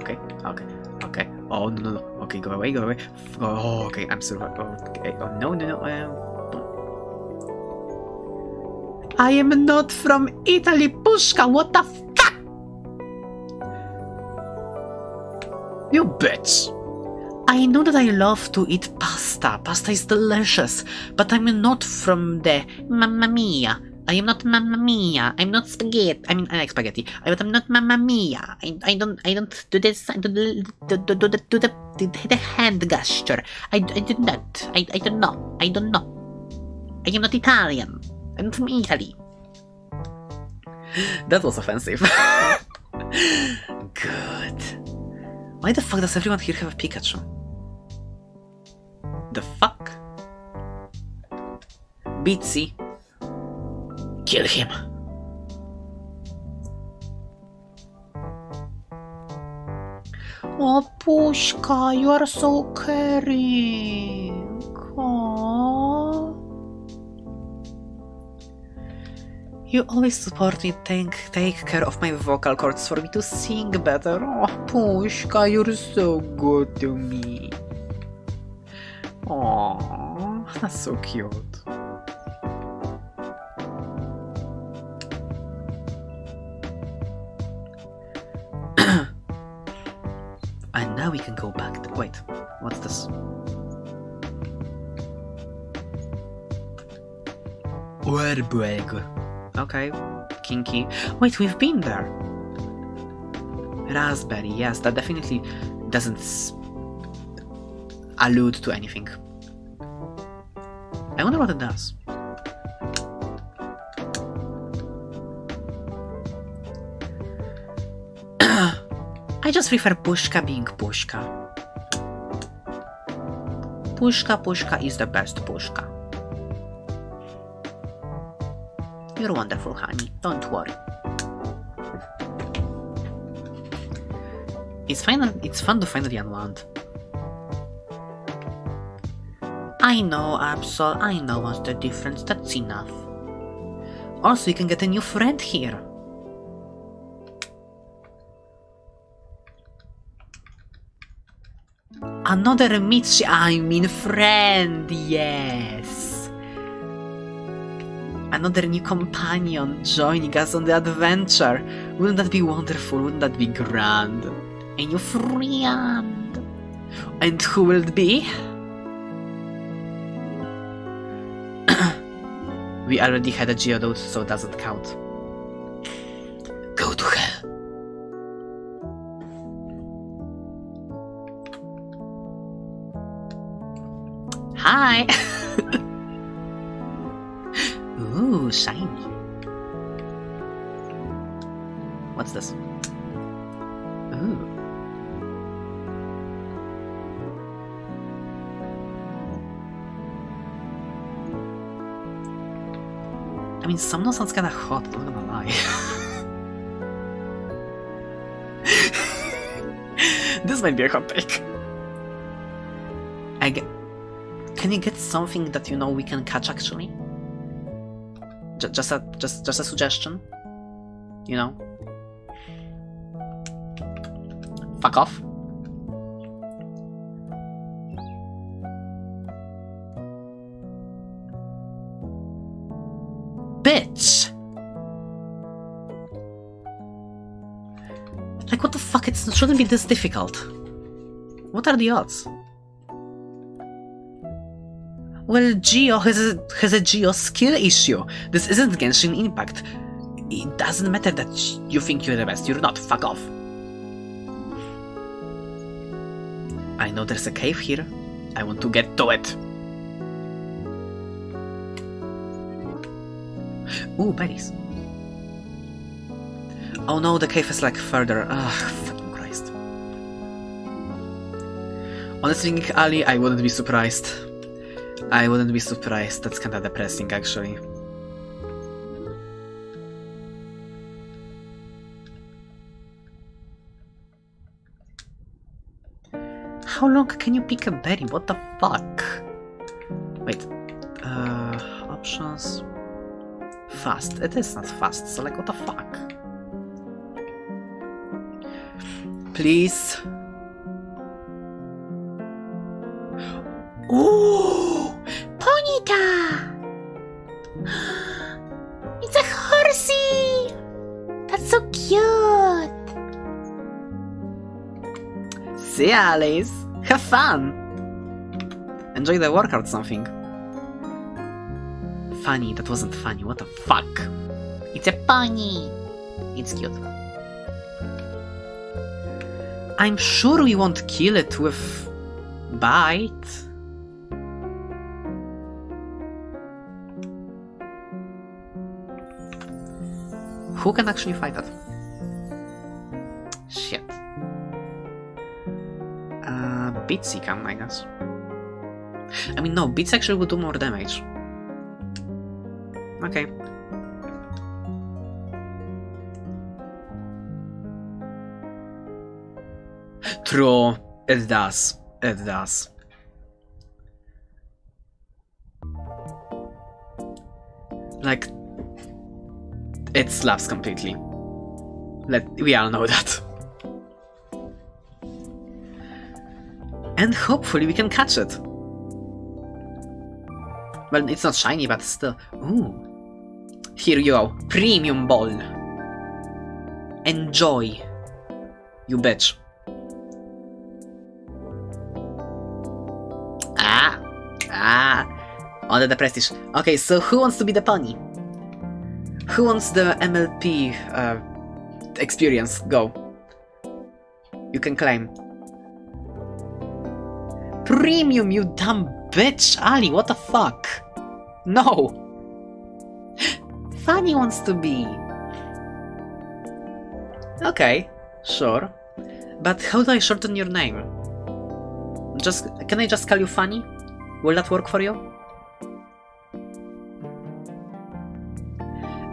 Okay, okay, okay. Oh no no no. Okay, go away, go away. Oh, okay, I'm still. Okay. Oh no no no. Um, I am not from Italy, Pushka. What the fuck? You bitch. I know that I love to eat pasta. Pasta is delicious, but I'm not from the Mamma Mia. I am not Mamma Mia. I'm not spaghetti. I mean, I like spaghetti. But I'm not Mamma Mia. I, I don't I don't do this. I do the do, do, do, the, do the, the the hand gesture. I, I do not. I, I don't know. I don't know. I am not Italian. I'm from Italy. That was offensive. Good. Why the fuck does everyone here have a Pikachu? The fuck? Bitsy. Kill him. Oh, Pushka, you are so caring. Aww. You always support me, take, take care of my vocal cords for me to sing better. Oh, Pushka, you're so good to me. Aww, that's so cute. Now we can go back. To, wait, what's this? Werburg. Okay, kinky. Wait, we've been there. Raspberry, yes, that definitely doesn't allude to anything. I wonder what it does. I just prefer Pushka being Pushka. Pushka Pushka is the best Pushka. You're wonderful, honey. Don't worry. It's fine. It's fun to finally unwound. I know, Absol. I know what's the difference. That's enough. Also, you can get a new friend here. Another Michi, I mean friend, yes. Another new companion joining us on the adventure. Wouldn't that be wonderful? Wouldn't that be grand? A new friend. And who will it be? we already had a Geodude, so it doesn't count. Go to hell. Hi! Ooh, shiny. What's this? Ooh. I mean, sounds kinda hot, not gonna lie. this might be a hot take. I get. Can you get something that you know we can catch actually? J- just a just just a suggestion. You know. Fuck off. Bitch. Like what the fuck? It shouldn't be this difficult. What are the odds? Well, Geo has a, has a Geo skill issue. This isn't Genshin Impact. It doesn't matter that you think you're the best. You're not. Fuck off. I know there's a cave here. I want to get to it. Ooh, berries. Oh no, the cave is like further. Ugh, fucking Christ. Honestly, Ali, I wouldn't be surprised. I wouldn't be surprised. That's kinda depressing, actually. How long can you pick a berry? What the fuck? Wait. Uh, options. Fast. It is not fast, so like, what the fuck? Please. Ooh! It's a horsey! That's so cute! See ya, Alice. Have fun. Enjoy the workout something. Funny, that wasn't funny. What the fuck? It's a pony! It's cute. I'm sure we won't kill it with bite. Who can actually fight that? Shit. Uh, Bitsy can, I guess. I mean, no, Bits actually will do more damage. Okay. True, it does. It does. Like, it slaps completely. Let we all know that. And hopefully we can catch it. Well, it's not shiny, but still. Ooh. Here you go. Premium ball. Enjoy. You bitch. Ah! Ah! On the prestige. Okay, so who wants to be the pony? Who wants the MLP uh, experience? Go. You can claim. Premium, you dumb bitch! Ali, what the fuck? No! Fanny wants to be. Okay, sure. But how do I shorten your name? Just can I just call you Fanny? Will that work for you?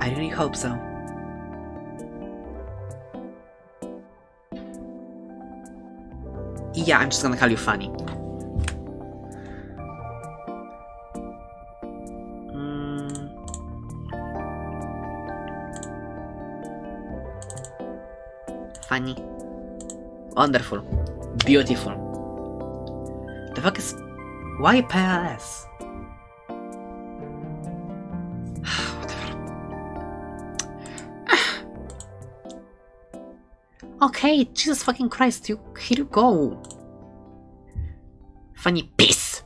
I really hope so. Yeah, I'm just gonna call you Fanny. Mm. Funny. Wonderful. Beautiful. The fuck is... Why PLS? Okay, Jesus fucking Christ, you... Here you go. Funny piece.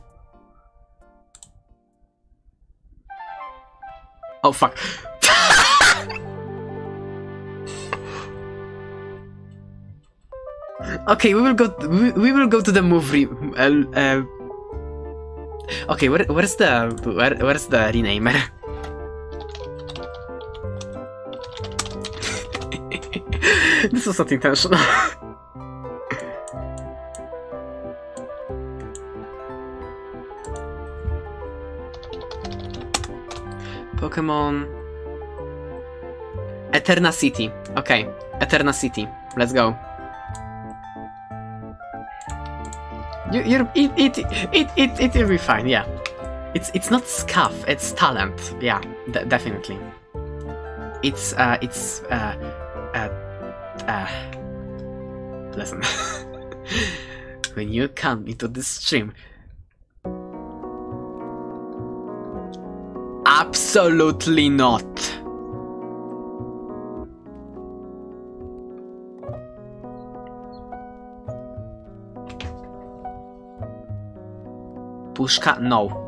Oh fuck. okay, we will go. We, we will go to the movie. Uh, uh, okay, where, where's the where, where's the renamer? this was not intentional. Pokemon Eterna City. Okay, Eterna City. Let's go. You, you're it it it it it will be fine. Yeah, it's it's not scuff. It's talent. Yeah, de definitely. It's uh it's uh uh. Listen, when you come into this stream, absolutely not. Pushka, no.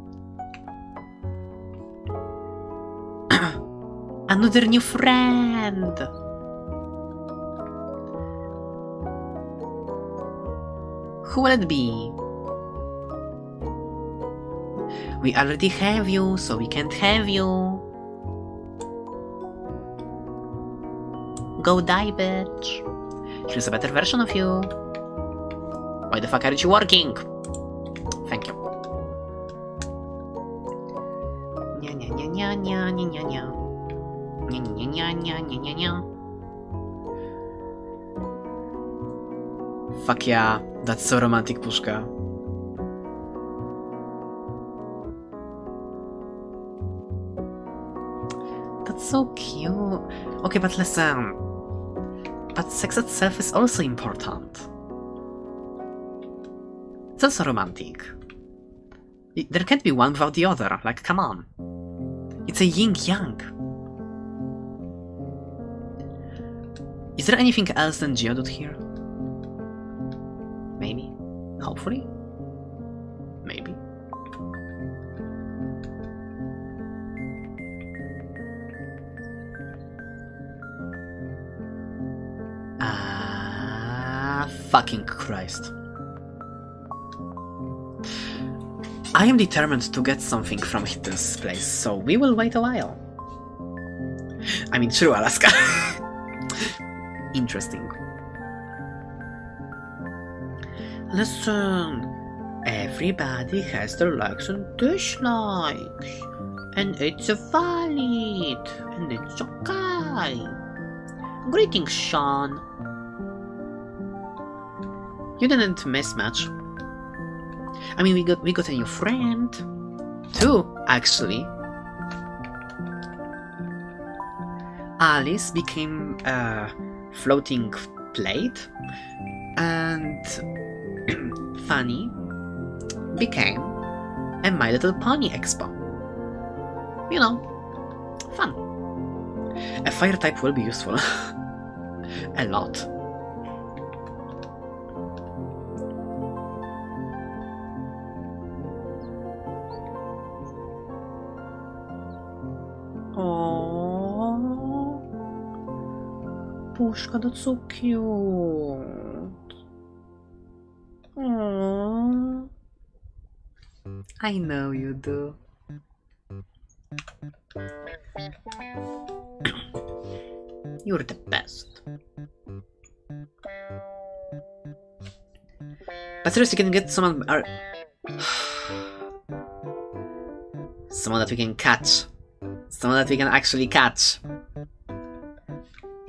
Another new friend! Who will it be? We already have you, so we can't have you. Go die, bitch. Here's a better version of you. Why the fuck aren't you working? Fuck yeah, that's so romantic, Pushka. That's so cute. Okay, but listen. But sex itself is also important. It's also romantic. There can't be one without the other. Like, come on. It's a yin Is there anything else than Geodude here? Maybe. Hopefully. Maybe. Ah, fucking Christ. I am determined to get something from this place, so we will wait a while. I mean, true, Alaska. Interesting. Listen, everybody has their likes and dislikes, and it's a valid, and it's okay. Greetings, Sean. You didn't miss much. I mean, we got we got a new friend, too, actually. Alice became a floating plate, and Fanny became a My Little Pony Expo. You know, fun. A fire type will be useful. a lot. Pushka, that's so cute. Aww. I know you do. You're the best. But seriously, can get someone... Are... Uh, someone that we can catch. Someone that we can actually catch.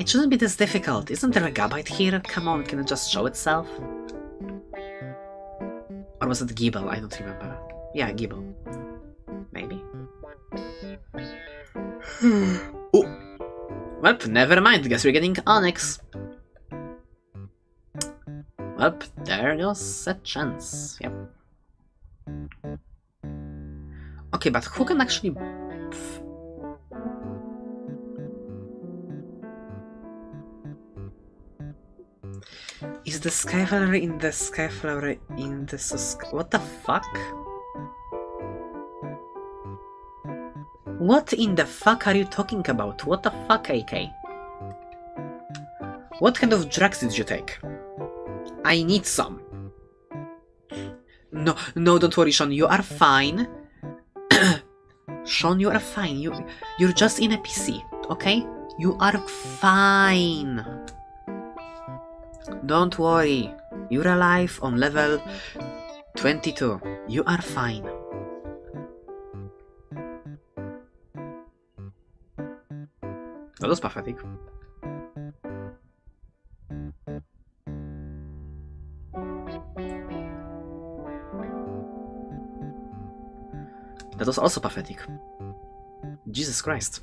It shouldn't be this difficult. Isn't there a Gabite here? Come on, can it just show itself? Or was it Gible? I don't remember. Yeah, Gible. Maybe. oh! Well, never mind. Guess we're getting Onix. Well, there goes a chance. Yep. Okay, but who can actually... Is the Skyflower in the Skyflower in the... Sus- What the fuck? What in the fuck are you talking about? What the fuck, AK? What kind of drugs did you take? I need some. No, no, don't worry, Sean. You are fine. Sean, you are fine. You, you're just in a PC, okay? You are fine. Don't worry. You're alive on level 22. You are fine. That was pathetic. That was also pathetic. Jesus Christ.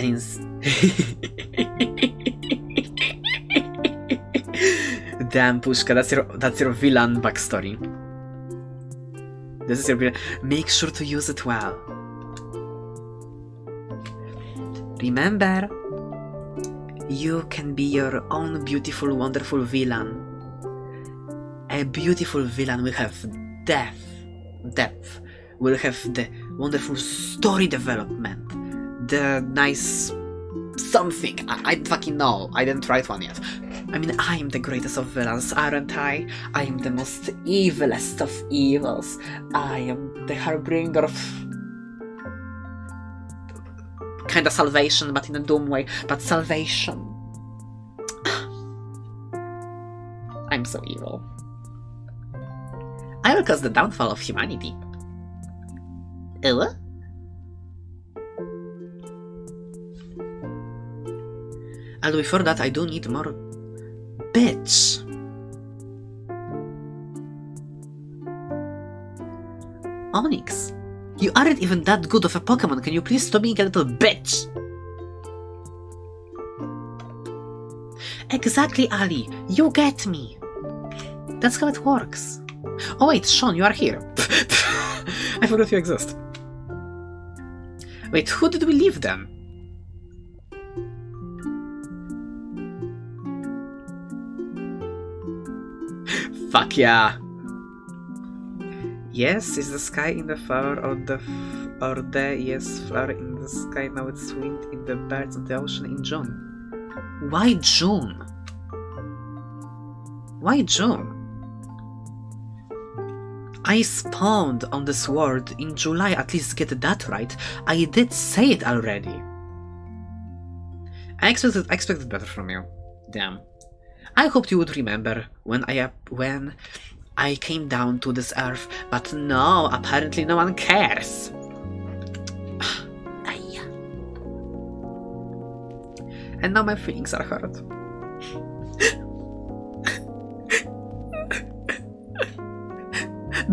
Damn, Pushka, that's your that's your villain backstory. This is your villain. Make sure to use it well. Remember, you can be your own beautiful, wonderful villain. A beautiful villain will have depth, depth, will have the wonderful story development, the nice something. I, I fucking know. I didn't write one yet. I mean, I am the greatest of villains, aren't I? I am the most evilest of evils. I am the harbinger of kind of salvation, but in a doom way. But salvation. I'm so evil. I will cause the downfall of humanity. Uh? And before that, I do need more bits. Onix, you aren't even that good of a Pokemon. Can you please stop being a little bitch? Exactly, Ali. You get me. That's how it works. Oh wait, Sean, you are here. I forgot you exist. Wait, who did we leave then? Fuck yeah. Yes, is the sky in the flower or the or the yes flower in the sky now it's wind in the birds of the ocean in June. Why June? Why June? I spawned on this world in July, at least get that right. I did say it already. I expected, I expected better from you. Damn. I hoped you would remember when I when I came down to this earth, but no, apparently no one cares. And now my feelings are hurt.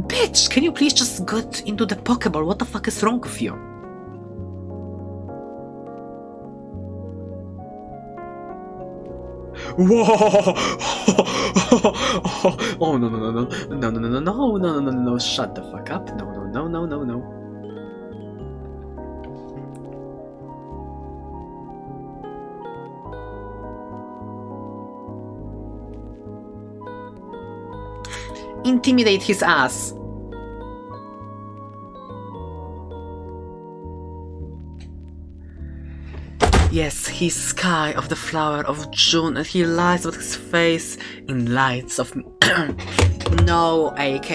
Bitch, can you please just get into the Pokeball? What the fuck is wrong with you? Whoa! oh no no no no. No no no no no. No no no no shut the fuck up. No no no no no no. Intimidate his ass. Yes, he's sky of the flower of June, and he lies with his face in lights of. no, AK,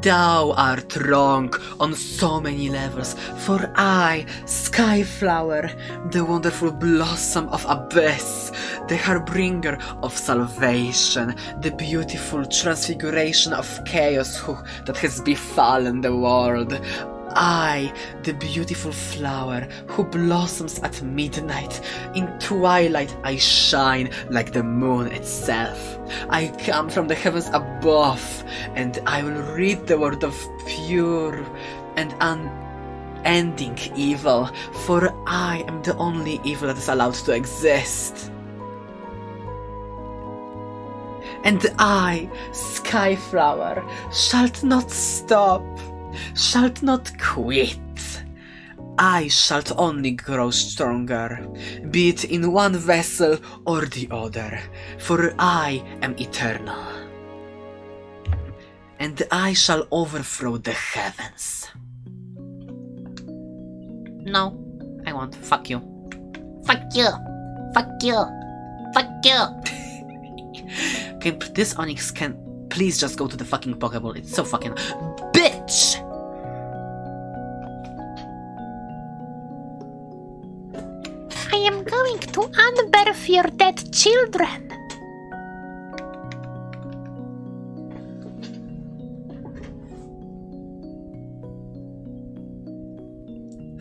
thou art wrong on so many levels. For I, Sky Flower, the wonderful blossom of abyss, the harbinger of salvation, the beautiful transfiguration of chaos who, that has befallen the world. I, the beautiful flower who blossoms at midnight. In twilight I shine like the moon itself. I come from the heavens above, and I will read the word of pure and unending evil, for I am the only evil that is allowed to exist. And I, Skyflower, shalt not stop shalt not quit. I shalt only grow stronger, be it in one vessel or the other, for I am eternal. And I shall overthrow the heavens. No, I won't. Fuck you. Fuck you. Fuck you. Fuck you. Can this Onix can please just go to the fucking Pokeball? It's so fucking bitch. Going to unbirth your dead children.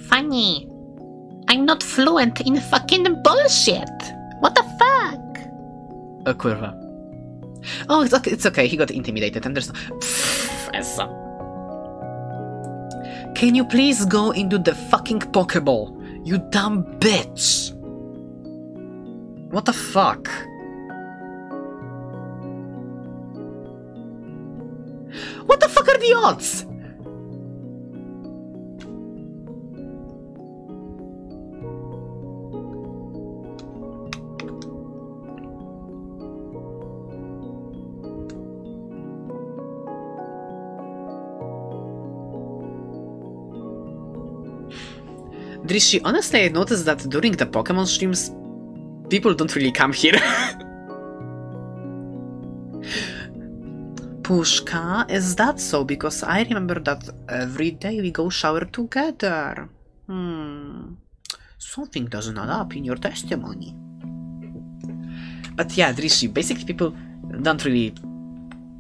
Funny. I'm not fluent in fucking bullshit. What the fuck? A kurwa. Oh, it's okay. It's okay. He got intimidated, and there's. Can you please go into the fucking Pokeball? You dumb bitch! What the fuck? What the fuck are the odds? Drishi, honestly I noticed that during the Pokemon streams, people don't really come here. Pushka, is that so? Because I remember that every day we go shower together. Hmm. Something doesn't add up in your testimony. But yeah, Drishi, basically people don't really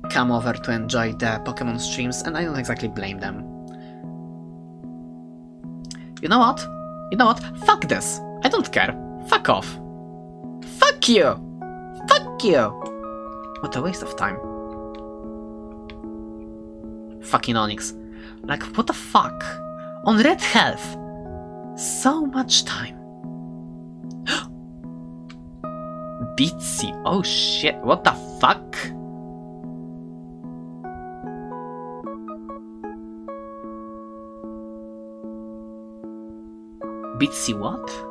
come over to enjoy the Pokemon streams, and I don't exactly blame them. You know what? You know what? Fuck this. I don't care. Fuck off. Fuck you! Fuck you! What a waste of time. Fucking Onix. Like, what the fuck? On Red Health. So much time. Beatsy. Oh shit. What the fuck? Bitsy what?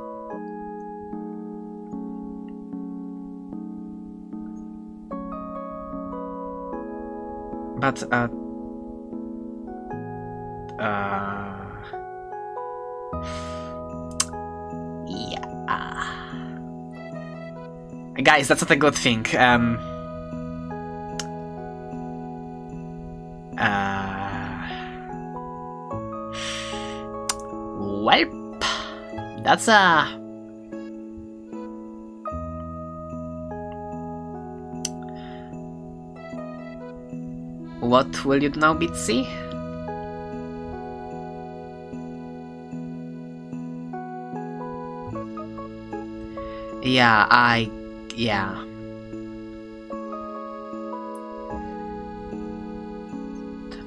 But, uh... Uh... Yeah... Guys, that's not a good thing. Um... Uh... That's a... What will you now, Bitsy? Yeah, I... yeah.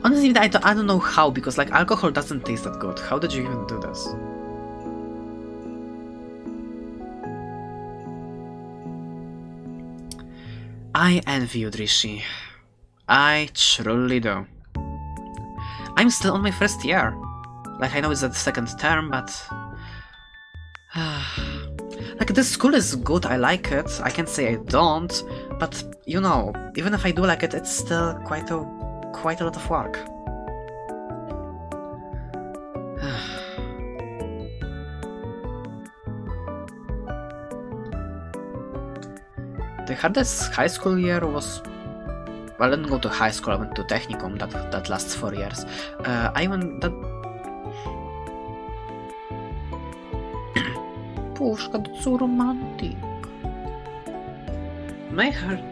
Honestly, I don't, I don't know how, because like alcohol doesn't taste that good. How did you even do this? I envy you, Drishi. I truly do. I'm still on my first year. Like, I know it's the second term, but... like, this school is good, I like it. I can't say I don't, but, you know, even if I do like it, it's still quite a, quite a lot of work. the hardest high school year was well, I didn't go to high school. I went to technicum. That that lasts four years. Uh, I went that. Puszka, that's so romantic. My heart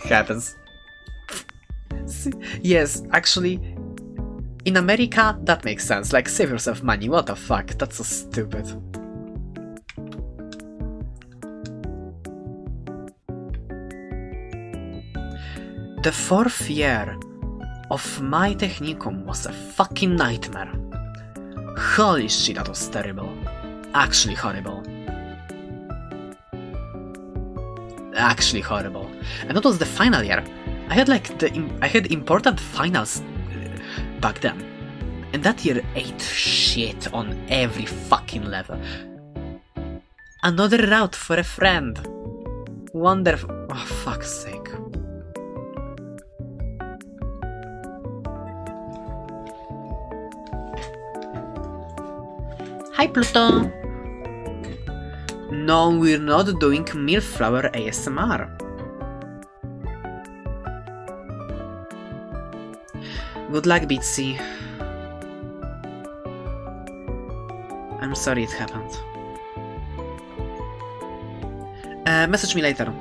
happens. yes, actually, in America that makes sense. Like, save yourself money. What the fuck? That's so stupid. The fourth year of my technicum was a fucking nightmare. Holy shit, that was terrible. Actually horrible. Actually horrible. And that was the final year. I had like the I had important finals uh, back then. And that year ate shit on every fucking level. Another route for a friend. Wonderful. Oh, fuck's sake. Hi Pluto! No, we're not doing Millflower ASMR. Good luck, Bitsy. I'm sorry it happened. Uh, message me later.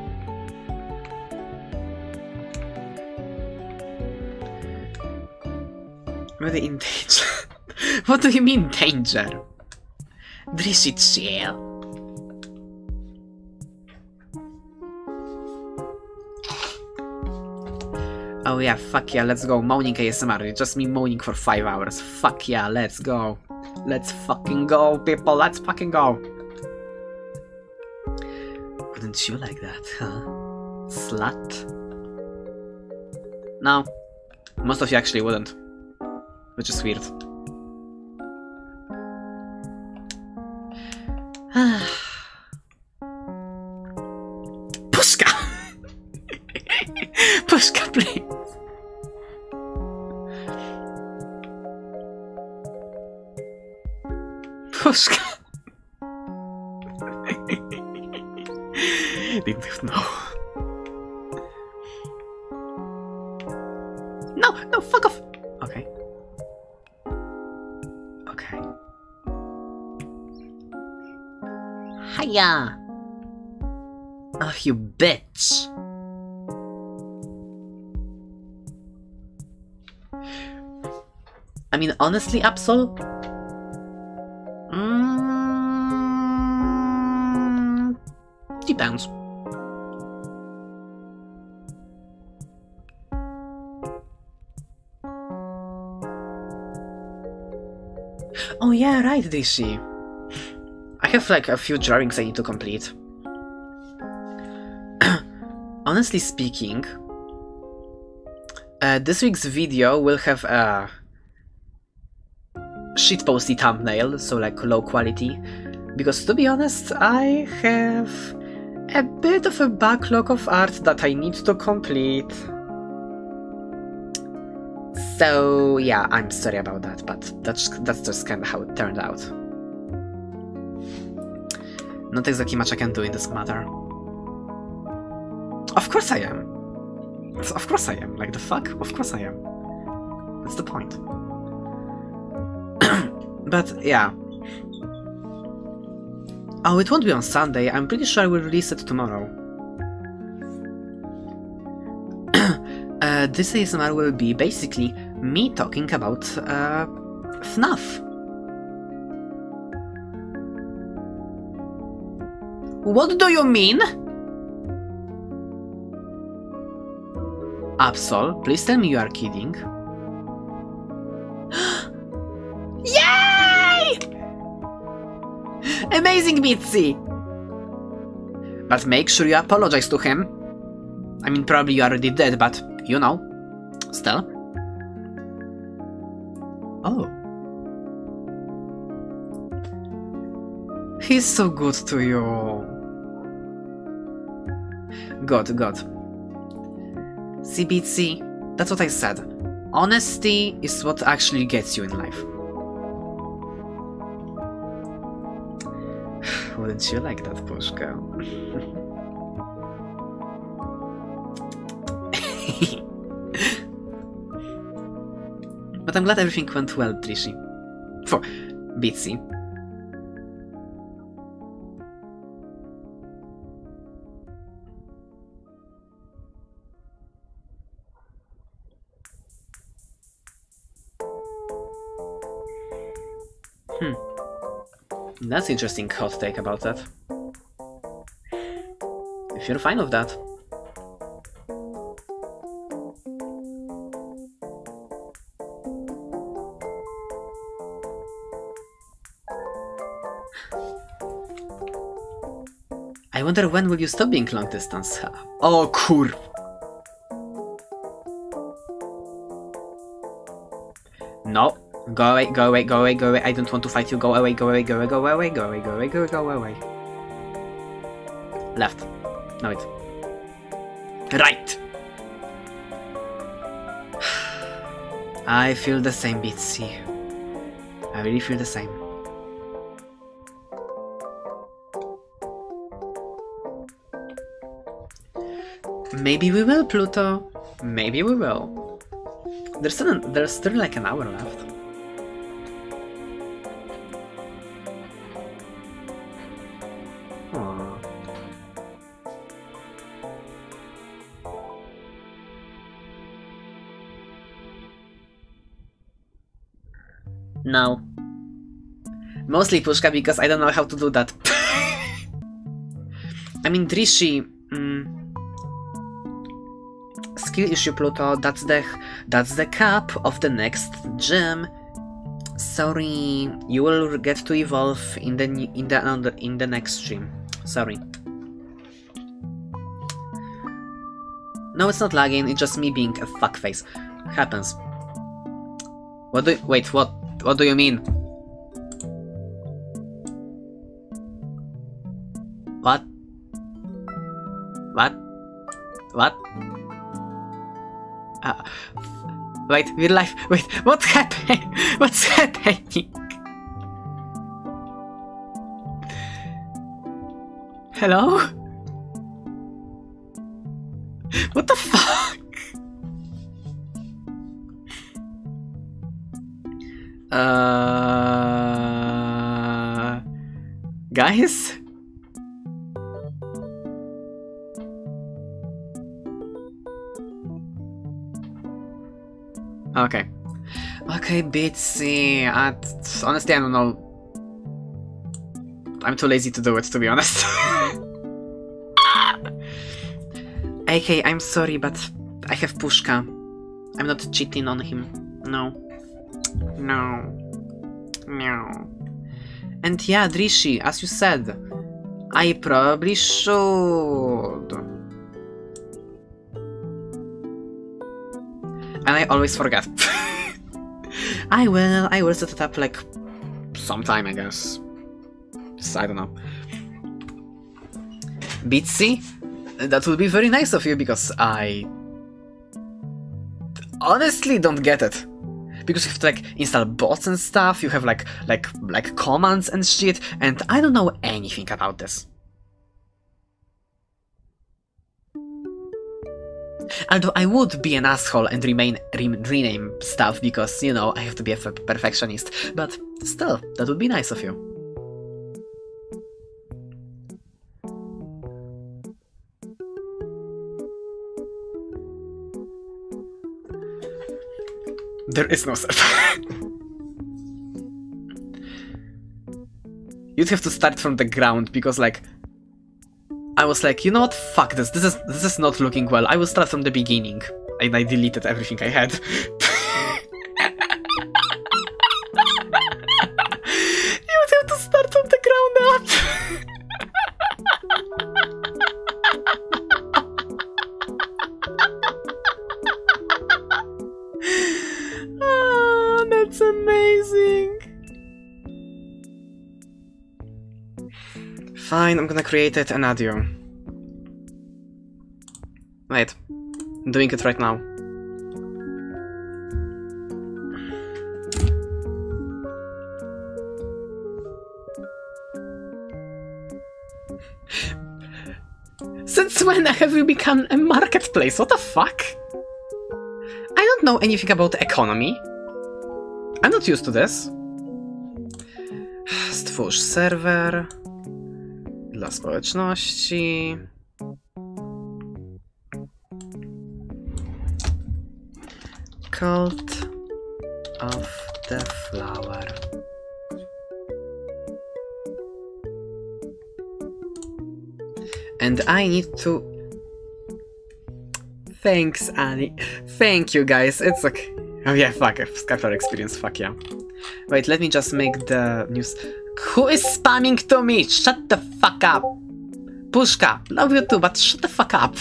Really in danger. what do you mean danger? Drishi chill. Oh yeah, fuck yeah, let's go. Moaning ASMR. It's just me moaning for 5 hours. Fuck yeah, let's go. Let's fucking go, people. Let's fucking go. Wouldn't you like that, huh? Slut? No. Most of you actually wouldn't. Which is weird. Pushka! Pushka, please! Pushka! Didn't even know. Hiya! Oh, you bitch! I mean, honestly, Absol? Mm, depends. Oh yeah, right, DC. I have like a few drawings I need to complete. Honestly speaking, uh, this week's video will have a shitposty thumbnail, so like low quality, because to be honest, I have a bit of a backlog of art that I need to complete. So yeah, I'm sorry about that, but that's that's just kind of how it turned out. Not exactly much I can do in this matter. Of course I am. Of course I am. Like the fuck? Of course I am. That's the point. but yeah. Oh, it won't be on Sunday. I'm pretty sure I will release it tomorrow. uh, this ASMR will be basically me talking about uh, FNAF. What do you mean? Absol, please tell me you are kidding. Yay! Amazing, Mitzi! But make sure you apologize to him. I mean, probably you already did, but you know. Still. Oh. He's so good to you. Good, God. CBC, that's what I said. Honesty is what actually gets you in life. Wouldn't you like that, Pushka? but I'm glad everything went well, Trishi. For Bitsy. That's interesting hot take about that. If you're fine with that. I wonder when will you stop being long distance? Oh, kur. Go away, go away, go away, go away. I don't want to fight you. Go away, go away, go away, go away, go away, go away, go away, go away. Left. No. Right! I feel the same, Bitsy. I really feel the same. Maybe we will, Pluto. Maybe we will. There's still, there's still like an hour left. Mostly Pushka because I don't know how to do that. I mean, Drishi. Mm, skill issue Pluto. That's the that's the cap of the next gym. Sorry, you will get to evolve in the in the in the next stream. Sorry. No, it's not lagging, it's just me being a fuckface. Happens. What do wait, what what do you mean? What? Uh, wait, real life. Wait, what's happening? What's happening? Hello? What the fuck? Uh, guys? Okay. Okay, Bitsy. Uh, honestly, I don't know. I'm too lazy to do it, to be honest. AK, I'm sorry, but I have Pushka. I'm not cheating on him. No. No. No. And yeah, Drishi, as you said, I probably should. I always forget. I will, I will set it up like sometime, I guess. Just, I don't know. Bitsy, that would be very nice of you because I honestly don't get it. Because you have to like install bots and stuff, you have like like like commands and shit, and I don't know anything about this. Although I would be an asshole and remain re rename stuff because, you know, I have to be a perfectionist, but still, that would be nice of you. There is no server. You'd have to start from the ground because like I was like, you know what? Fuck this. This is this is not looking well. I will start from the beginning. And I deleted everything I had. Fine, I'm gonna create it and add you. Wait, I'm doing it right now. Since when have you become a marketplace? What the fuck? I don't know anything about economy. I'm not used to this. Stwórz serwer dla społeczności. Cult of the Flower. And I need to... Thanks, Annie. Thank you, guys. It's okay. Oh yeah, fuck. Skyflower experience, fuck yeah. Wait, let me just make the news... Who is spamming to me? Shut the fuck up! Pushka, love you too, but shut the fuck up!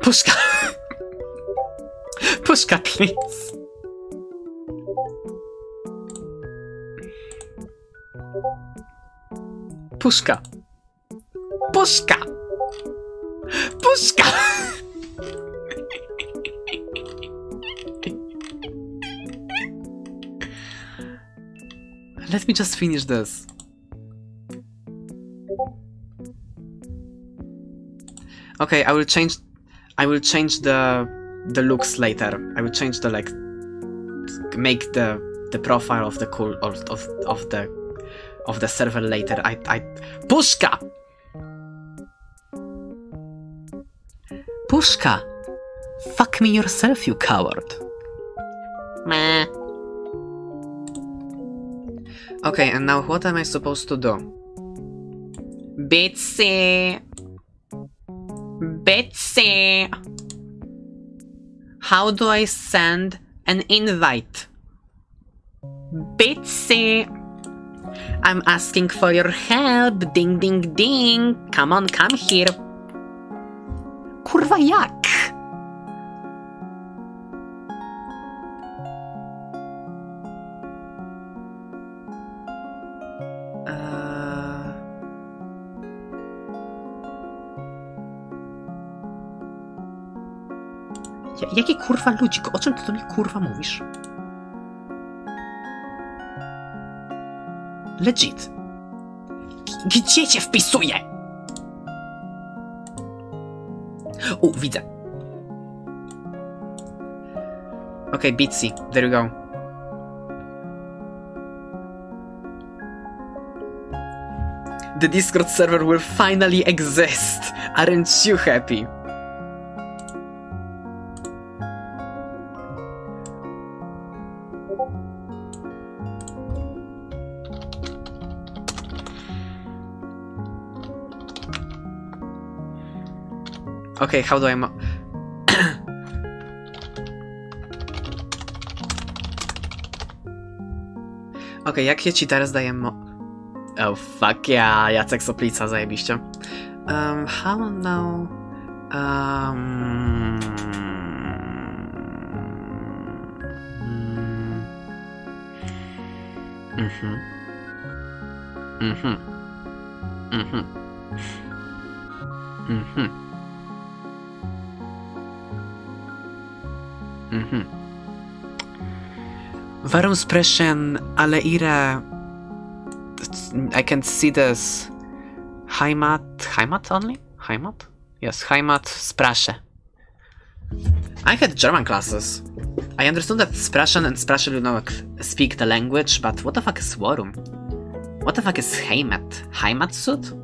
Pushka! Pushka, please! Pushka! Pushka! Pushka! Let me just finish this. Okay, I will change I will change the the looks later. I will change the like make the the profile of the cool of of, of the of the server later. I I Pushka! Pushka! Fuck me yourself, you coward. Meh. Okay, and now what am I supposed to do? Bitsy! Bitsy! How do I send an invite? Bitsy! I'm asking for your help. Ding, ding, ding. Come on, come here. Kurwa, jak? Ja, jaki kurwa ludzik? O czym ty mnie kurwa mówisz? Legit. Gdzie cię wpisuję? U, widzę. Okay, Bitsy, there you go. The Discord server will finally exist. Aren't you happy? Okay, how do I mo- Okej, jak ja ci teraz daję mo... Oh fuck yeah, Jacek Soplica, zajebiście. Um, how now... Um... Mhm. Mhm. Mhm. Mhm. Mhm. Warum sprechen alle ihre... I can see this... Heimat... Heimat only? Heimat? Yes, Heimat Sprache. I had German classes. I understood that Sprachen and Sprache do not speak the language, but what the fuck is Warum? What the fuck is Heimat? Heimatsud?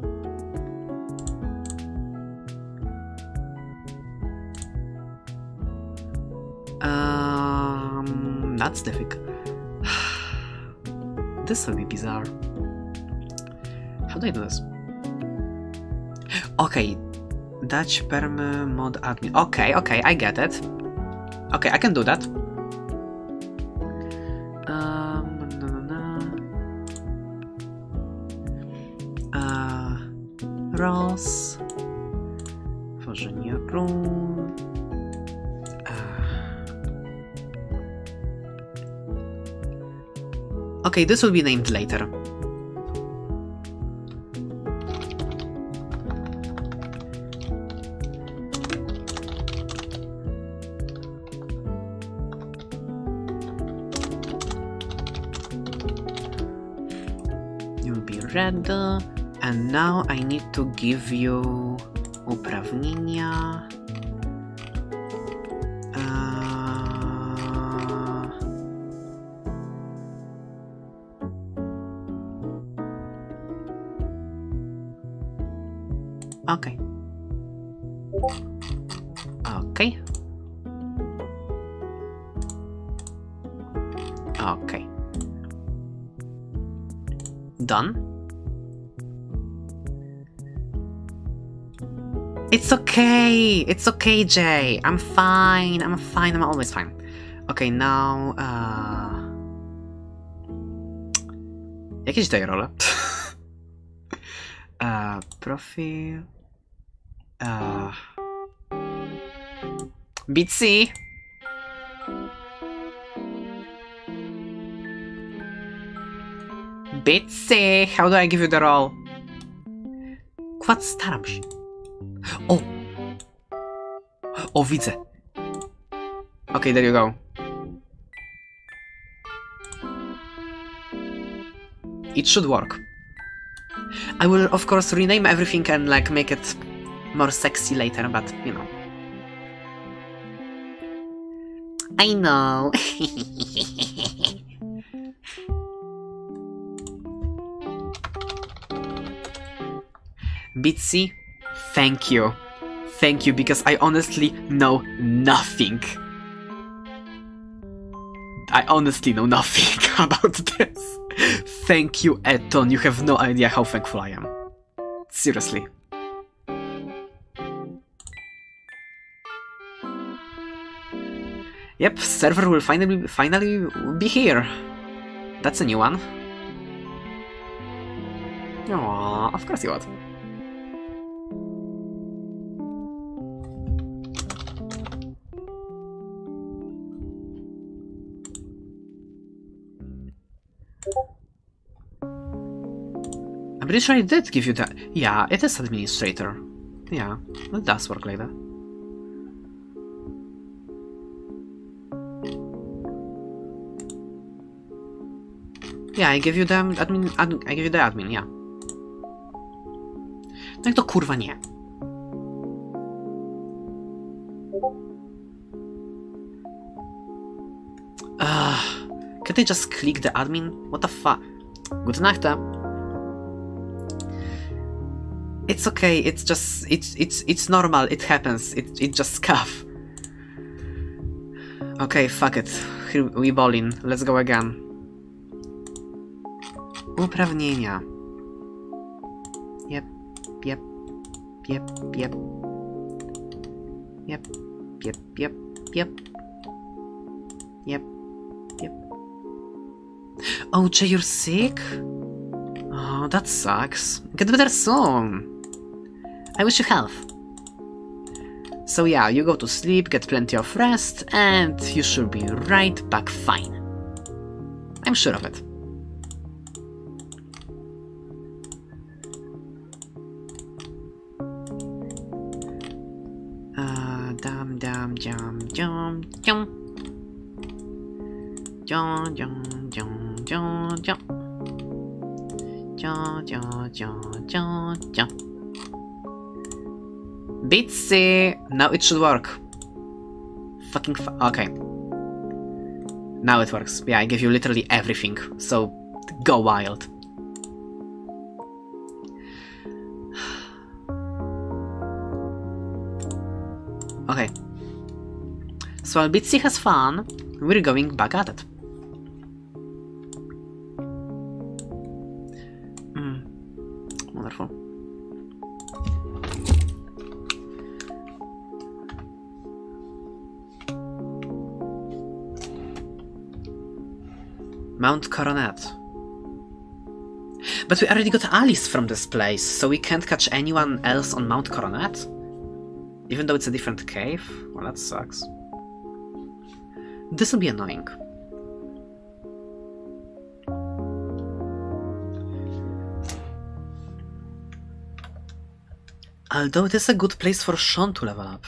That's difficult. this will be bizarre. How do I do this? Okay, Dutch perm mod admin. Okay, okay, I get it. Okay, I can do that. Okay, this will be named later. You'll be red. And now I need to give you oh, uprawnienia. Okay. It's okay, Jay. I'm fine. I'm fine. I'm always fine. Okay, now. Uh... Jakieś daje role? uh, profil. Uh... Bitsy. Bitsy, how do I give you the role? Kład, staram się. O! O, widzę. Okay, there you go. It should work. I will, of course, rename everything and, like, make it more sexy later, but, you know. I know. Bitsy, thank you. Thank you, because I honestly know nothing. I honestly know nothing about this. Thank you, Eton. You have no idea how thankful I am. Seriously. Yep, server will finally finally be here. That's a new one. Aww, of course you would. Pretty sure I did give you that. Yeah, it is administrator. Yeah, it does work like that. Yeah, I give you the admin, ad, I give you the admin, yeah. No to kurwa nie? Ugh, can they just click the admin? What the fuck? Good night, uh. It's okay, it's just it's it's it's normal, it happens, it it just scuff. Okay, fuck it. We ball in. Let's go again. Uprawnienia. Yep, yep, yep, yep. Yep, yep, yep, yep. Yep, yep. Oh, Jay, you're sick? Oh, that sucks. Get better soon. I wish you health. So yeah, you go to sleep, get plenty of rest, and you should be right back fine. I'm sure of it. Uh, dum dum jum jum jum. Jum jum jum jum jum. Jum jum jum. Bitsy! Now it should work. Fucking fu- okay. Now it works. Yeah, I give you literally everything, so go wild. Okay. So while Bitsy has fun, we're going back at it. Mount Coronet. But we already got Alice from this place, so we can't catch anyone else on Mount Coronet? Even though it's a different cave? Well, that sucks. This'll be annoying. Although it is a good place for Sean to level up.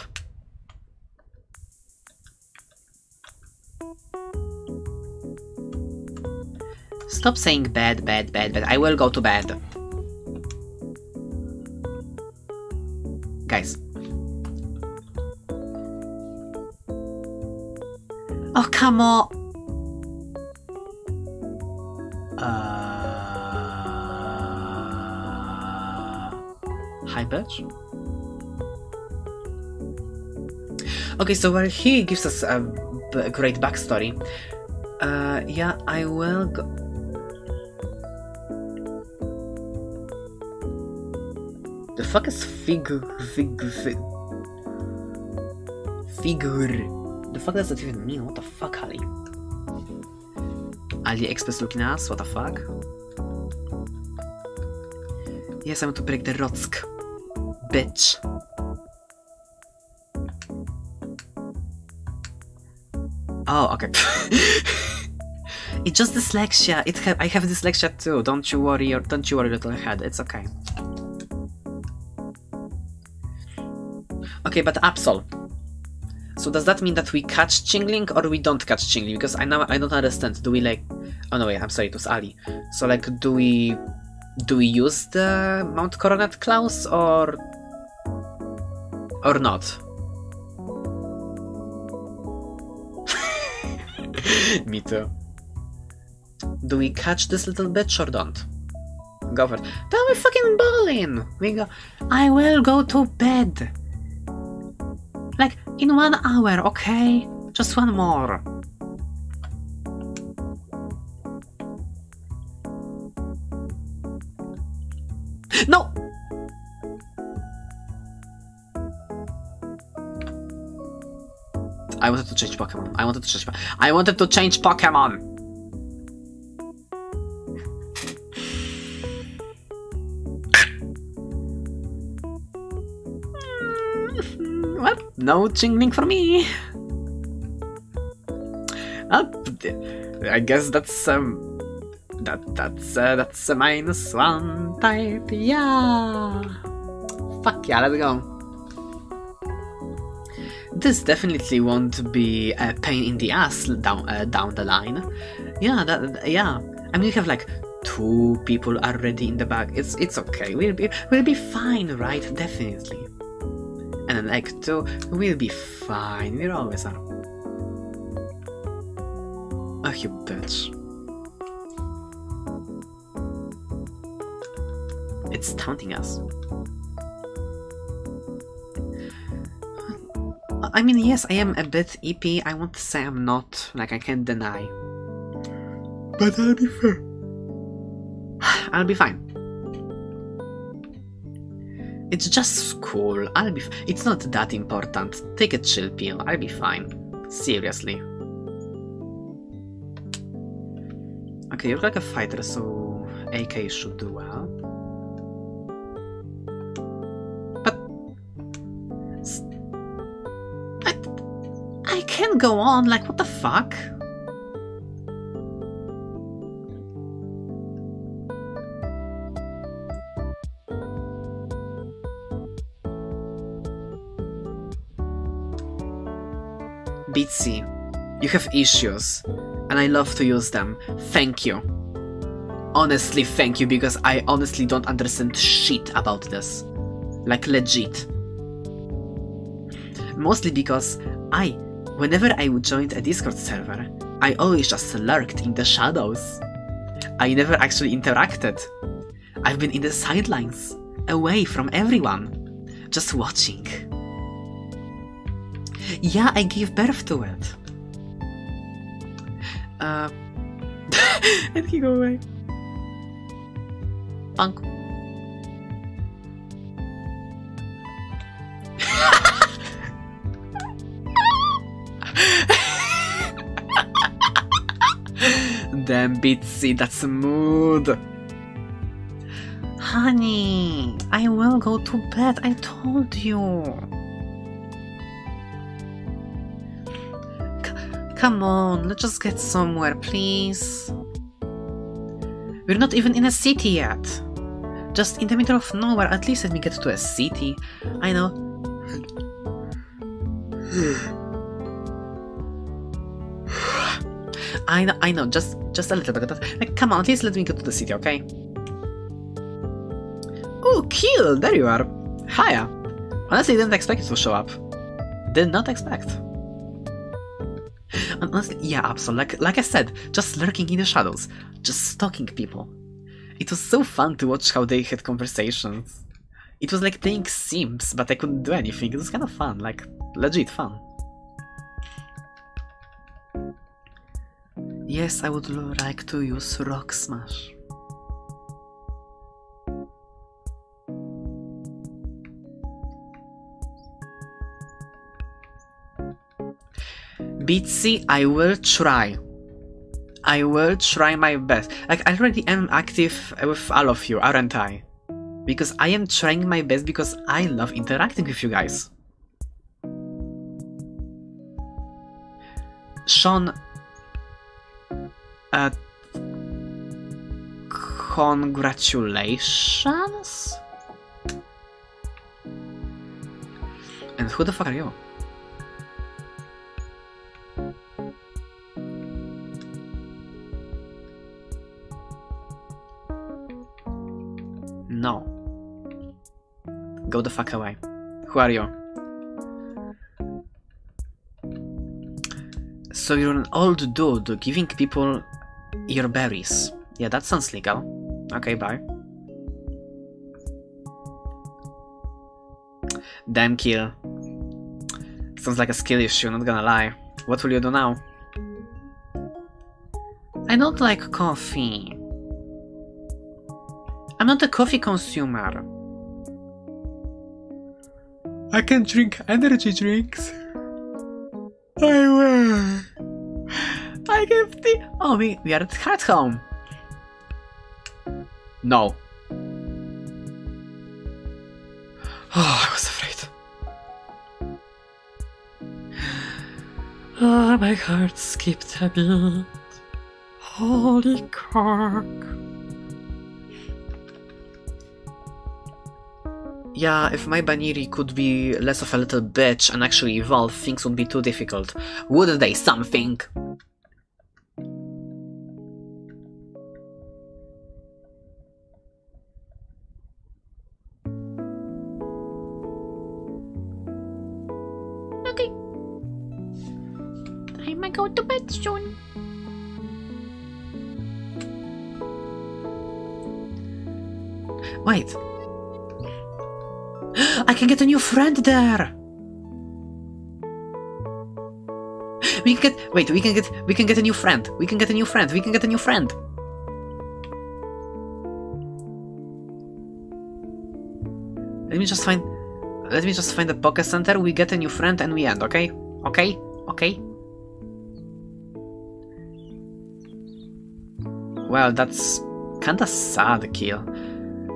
Stop saying bad, bad, bad, bad. I will go to bed. Guys. Oh, come on. Uh... Hi, bitch. Okay, so where he gives us a b- great backstory. Uh, yeah, I will go. Fuck is figure figure fig figure? The fuck does that even mean? What the fuck, Ali? AliExpress looking ass? What the fuck? Yes, I want to break the Rotsk. Bitch. Oh, okay. it's just dyslexia. It ha I have dyslexia too. Don't you worry, or don't you worry, little head. It's okay. Okay, but Absol. So does that mean that we catch Chingling or we don't catch Chingling? Because I now I don't understand. Do we like? Oh no, wait. I'm sorry. It was Ali. So like, do we do we use the Mount Coronet clause or or not? Me too. Do we catch this little bitch or don't? Go for it. Then we fucking balling. We go. I will go to bed. In one hour, okay? Just one more. No! I wanted to change Pokemon. I wanted to change. I wanted to change Pokemon. No chingling for me. Uh, I guess that's um, that that's uh, that's a minus one type. Yeah. Fuck yeah, let's go. This definitely won't be a pain in the ass down uh, down the line. Yeah, that yeah. I mean, we have like two people already in the back. It's it's okay. We'll be we'll be fine, right? Definitely. And then like two, we'll be fine. We always are. Oh, you bitch. It's taunting us. I mean, yes, I am a bit EP. I want to say I'm not. Like, I can't deny. But I'll be fair. I'll be fine. It's just school. I'll be. It's not that important. Take a chill pill. I'll be fine. Seriously. Okay, you're like a fighter, so AK should do well. But I, I can't go on. Like, what the fuck? Bitsy, you have issues, and I love to use them. Thank you. Honestly, thank you, because I honestly don't understand shit about this. Like, legit. Mostly because I, whenever I joined a Discord server, I always just lurked in the shadows. I never actually interacted. I've been in the sidelines, away from everyone, just watching. Yeah, I gave birth to it. Uh, and he go away. Punk. Damn, Bitsy, that's a mood. Honey, I will go to bed. I told you. Come on, let's just get somewhere, please. We're not even in a city yet. Just in the middle of nowhere. At least let me get to a city. I know. I know, I know, just just a little bit. Like, come on, at least let me go to the city, okay? Oh, Kill! There you are. Hiya. Honestly, didn't expect you to show up. Did not expect. And honestly, yeah, absolutely. Like, like I said, just lurking in the shadows, just stalking people. It was so fun to watch how they had conversations. It was like playing Sims, but I couldn't do anything. It was kind of fun, like legit fun. Yes, I would like to use Rock Smash. Bitsy, I will try. I will try my best. Like, I already am active with all of you, aren't I? Because I am trying my best because I love interacting with you guys. Sean, uh, congratulations? And who the fuck are you? No. Go the fuck away. Who are you? So you're an old dude giving people your berries. Yeah, that sounds legal. Okay, bye. Damn kill. Sounds like a skill issue, not gonna lie. What will you do now? I don't like coffee. I'm not a coffee consumer. I can drink energy drinks. I will. I give the. Oh, we, we are at home. No. Oh, I was afraid. Ah, my heart skipped a beat. Holy cock. Yeah, if my Buneary could be less of a little bitch and actually evolve, things would be too difficult. Wouldn't they something? Okay. I might go to bed soon. Wait. I can get a new friend there. We can get wait, we can get we can get a new friend. We can get a new friend. We can get a new friend. Let me just find let me just find the Poké Center, we get a new friend and we end, okay? Okay? Okay? Well, that's kinda sad, Kill.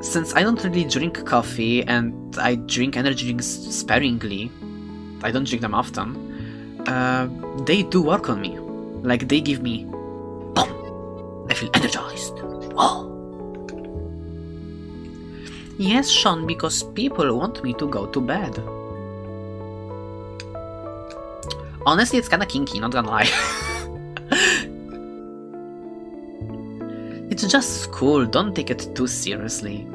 Since I don't really drink coffee and I drink energy drinks sparingly, I don't drink them often, uh, they do work on me. Like, they give me. Boom! I feel energized. Whoa! Yes, Sean, because people want me to go to bed. Honestly, it's kinda kinky, not gonna lie. it's just school, don't take it too seriously.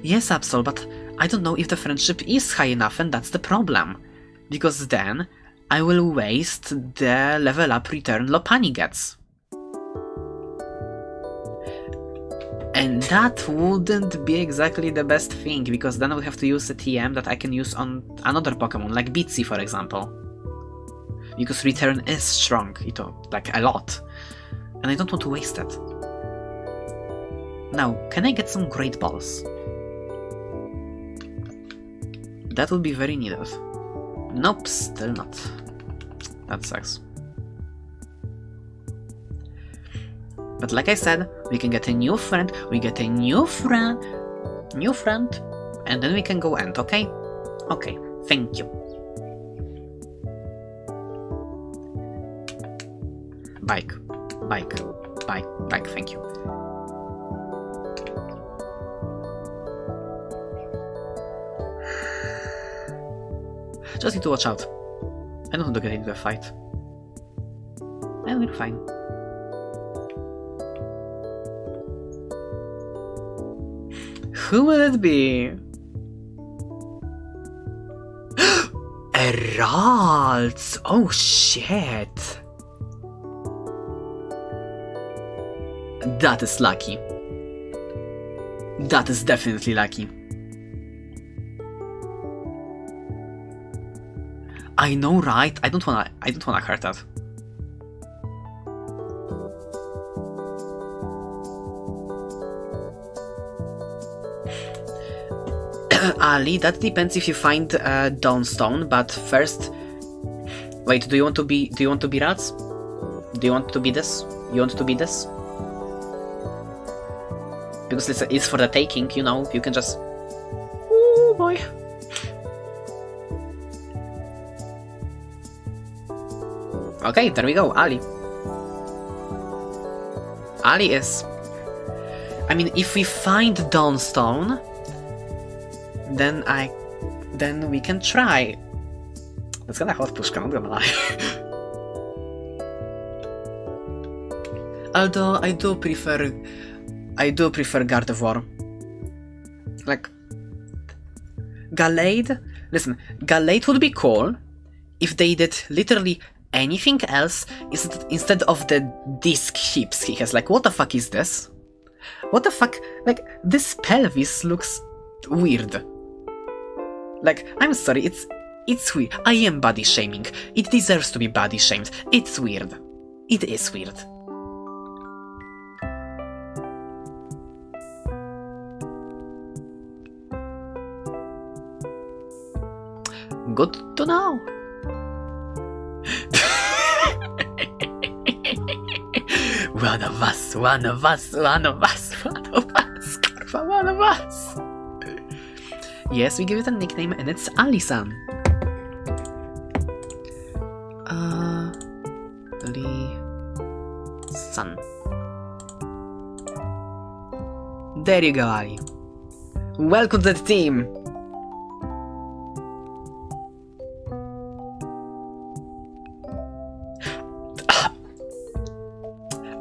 Yes, Absol, but I don't know if the friendship is high enough and that's the problem. Because then I will waste the level up return Lopunny gets. And that wouldn't be exactly the best thing, because then I would have to use a TM that I can use on another Pokemon, like Bitsy for example. Because return is strong, you know, like a lot. And I don't want to waste it. Now, can I get some Great Balls? That would be very needed. Nope, still not. That sucks. But like I said, we can get a new friend, we get a new friend, new friend, and then we can go end, okay? Okay, thank you. Bike, bike, bike, bike, thank you. Just need to watch out. I don't want to get into a fight. And we're fine. Who will it be? Heralds! Oh shit! That is lucky. That is definitely lucky. I know, right? I don't wanna. I don't wanna hurt that. Ali, that depends if you find uh, Dawn Stone, but first... Wait, do you want to be... Do you want to be Ralts? Do you want to be this? You want to be this? Because it's, it's for the taking, you know, you can just... Oh boy. Okay, there we go, Ali. Ali is... I mean, if we find Dawn Stone, then I... then we can try. That's gonna hot push, not gonna lie. Although I do prefer... I do prefer Gardevoir. Like... Gallade? Listen, Gallade would be cool if they did literally anything else instead of the disc hips he has. Like, what the fuck is this? What the fuck? Like, this pelvis looks weird. Like, I'm sorry, it's it's weird. I am body shaming. It deserves to be body shamed. It's weird. It is weird. Good to know. one of us, one of us, one of us, one of us, one of us. Yes, we give it a nickname and it's Alisan. Uh, Lee Sun. There you go, Ali. Welcome to the team!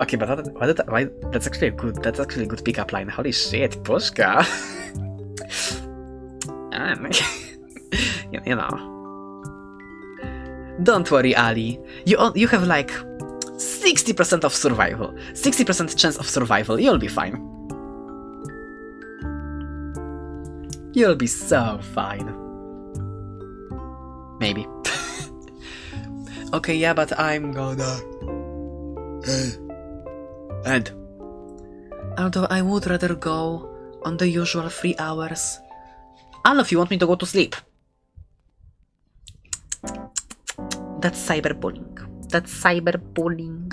Okay, but that, why did, why, that's actually a good that's actually a good pickup line. Holy shit, Pushka. um, you, you know. Don't worry, Ali. You you have like 60% of survival. 60% chance of survival. You'll be fine. You'll be so fine. Maybe. okay, yeah, but I'm gonna. And although I would rather go on the usual three hours, all of you want me to go to sleep. That's cyberbullying. That's cyberbullying.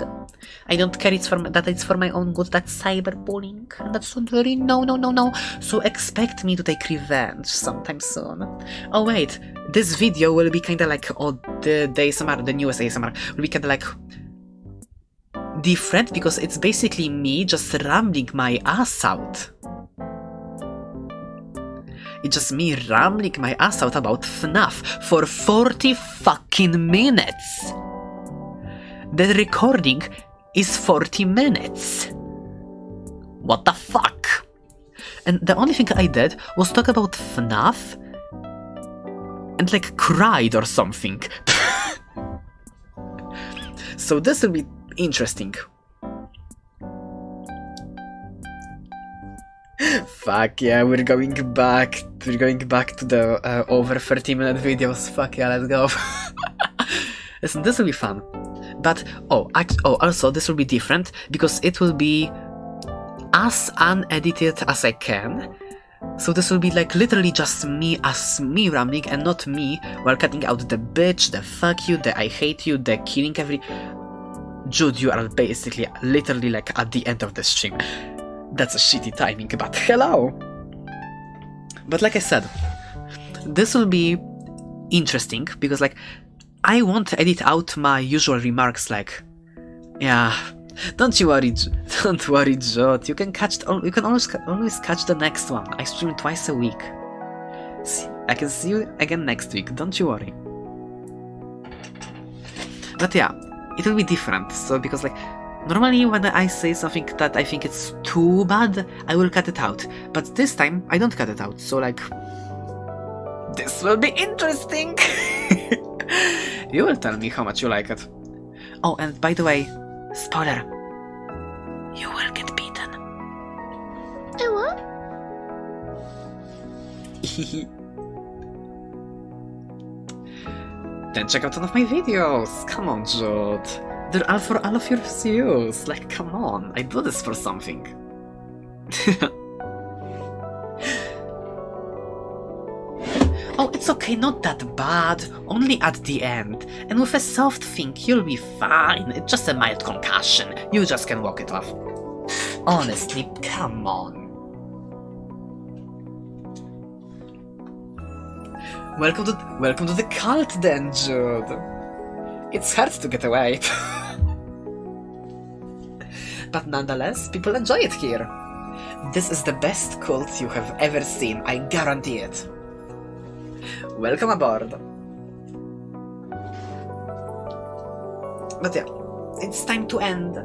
I don't care it's for my, that it's for my own good. That's cyberbullying. That's not very no no no no. So expect me to take revenge sometime soon. Oh wait, this video will be kinda like oh the, the ASMR, the newest ASMR will be kinda like different because it's basically me just rambling my ass out. It's just me rambling my ass out about FNAF for 40 fucking minutes. The recording is 40 minutes. What the fuck? And the only thing I did was talk about FNAF and like cried or something. so this will be interesting. Fuck yeah, we're going back. We're going back to the uh, over 30 minute videos. Fuck yeah, let's go. Listen, this will be fun. But oh, act- oh, also this will be different because it will be as unedited as I can. So this will be like literally just me as me rambling and not me while cutting out the bitch, the fuck you, the I hate you, the killing every. Jude, you are basically literally like at the end of the stream. That's a shitty timing, but hello! But like I said, this will be interesting because like I won't edit out my usual remarks like yeah don't you worry don't worry Jude you can catch you can always always catch the next one. I stream twice a week. See, I can see you again next week. Don't you worry. But yeah it will be different. So because like normally when i say something that i think it's too bad i will cut it out. But this time i don't cut it out. So like this will be interesting. You will tell me how much you like it. Oh and by the way spoiler. You will get beaten. Eh, what? Then check out one of my videos come on jude they're all for all of your views like come on i do this for something Oh, it's okay, not that bad. Only at the end. And with a soft thing, you'll be fine. It's just a mild concussion. You just can walk it off. Honestly, come on. Welcome to welcome to the cult then, Jude. It's hard to get away. but nonetheless, people enjoy it here. This is the best cult you have ever seen, I guarantee it. Welcome aboard. But yeah, it's time to end.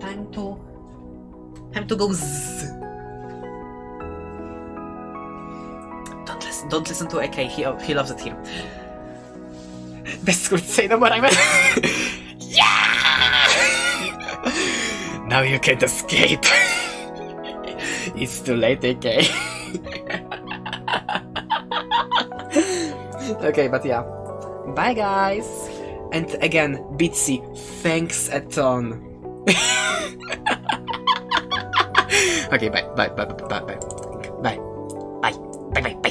Time to. Time to go zzz. Don't listen. To AK. He he loves it here. Best would say no more. I'm. yeah. now you can't escape. it's too late, AK. okay, but yeah. Bye, guys. And again, Bitsy, thanks a ton. okay, bye, bye, bye, bye, bye, bye, bye, bye, bye, bye.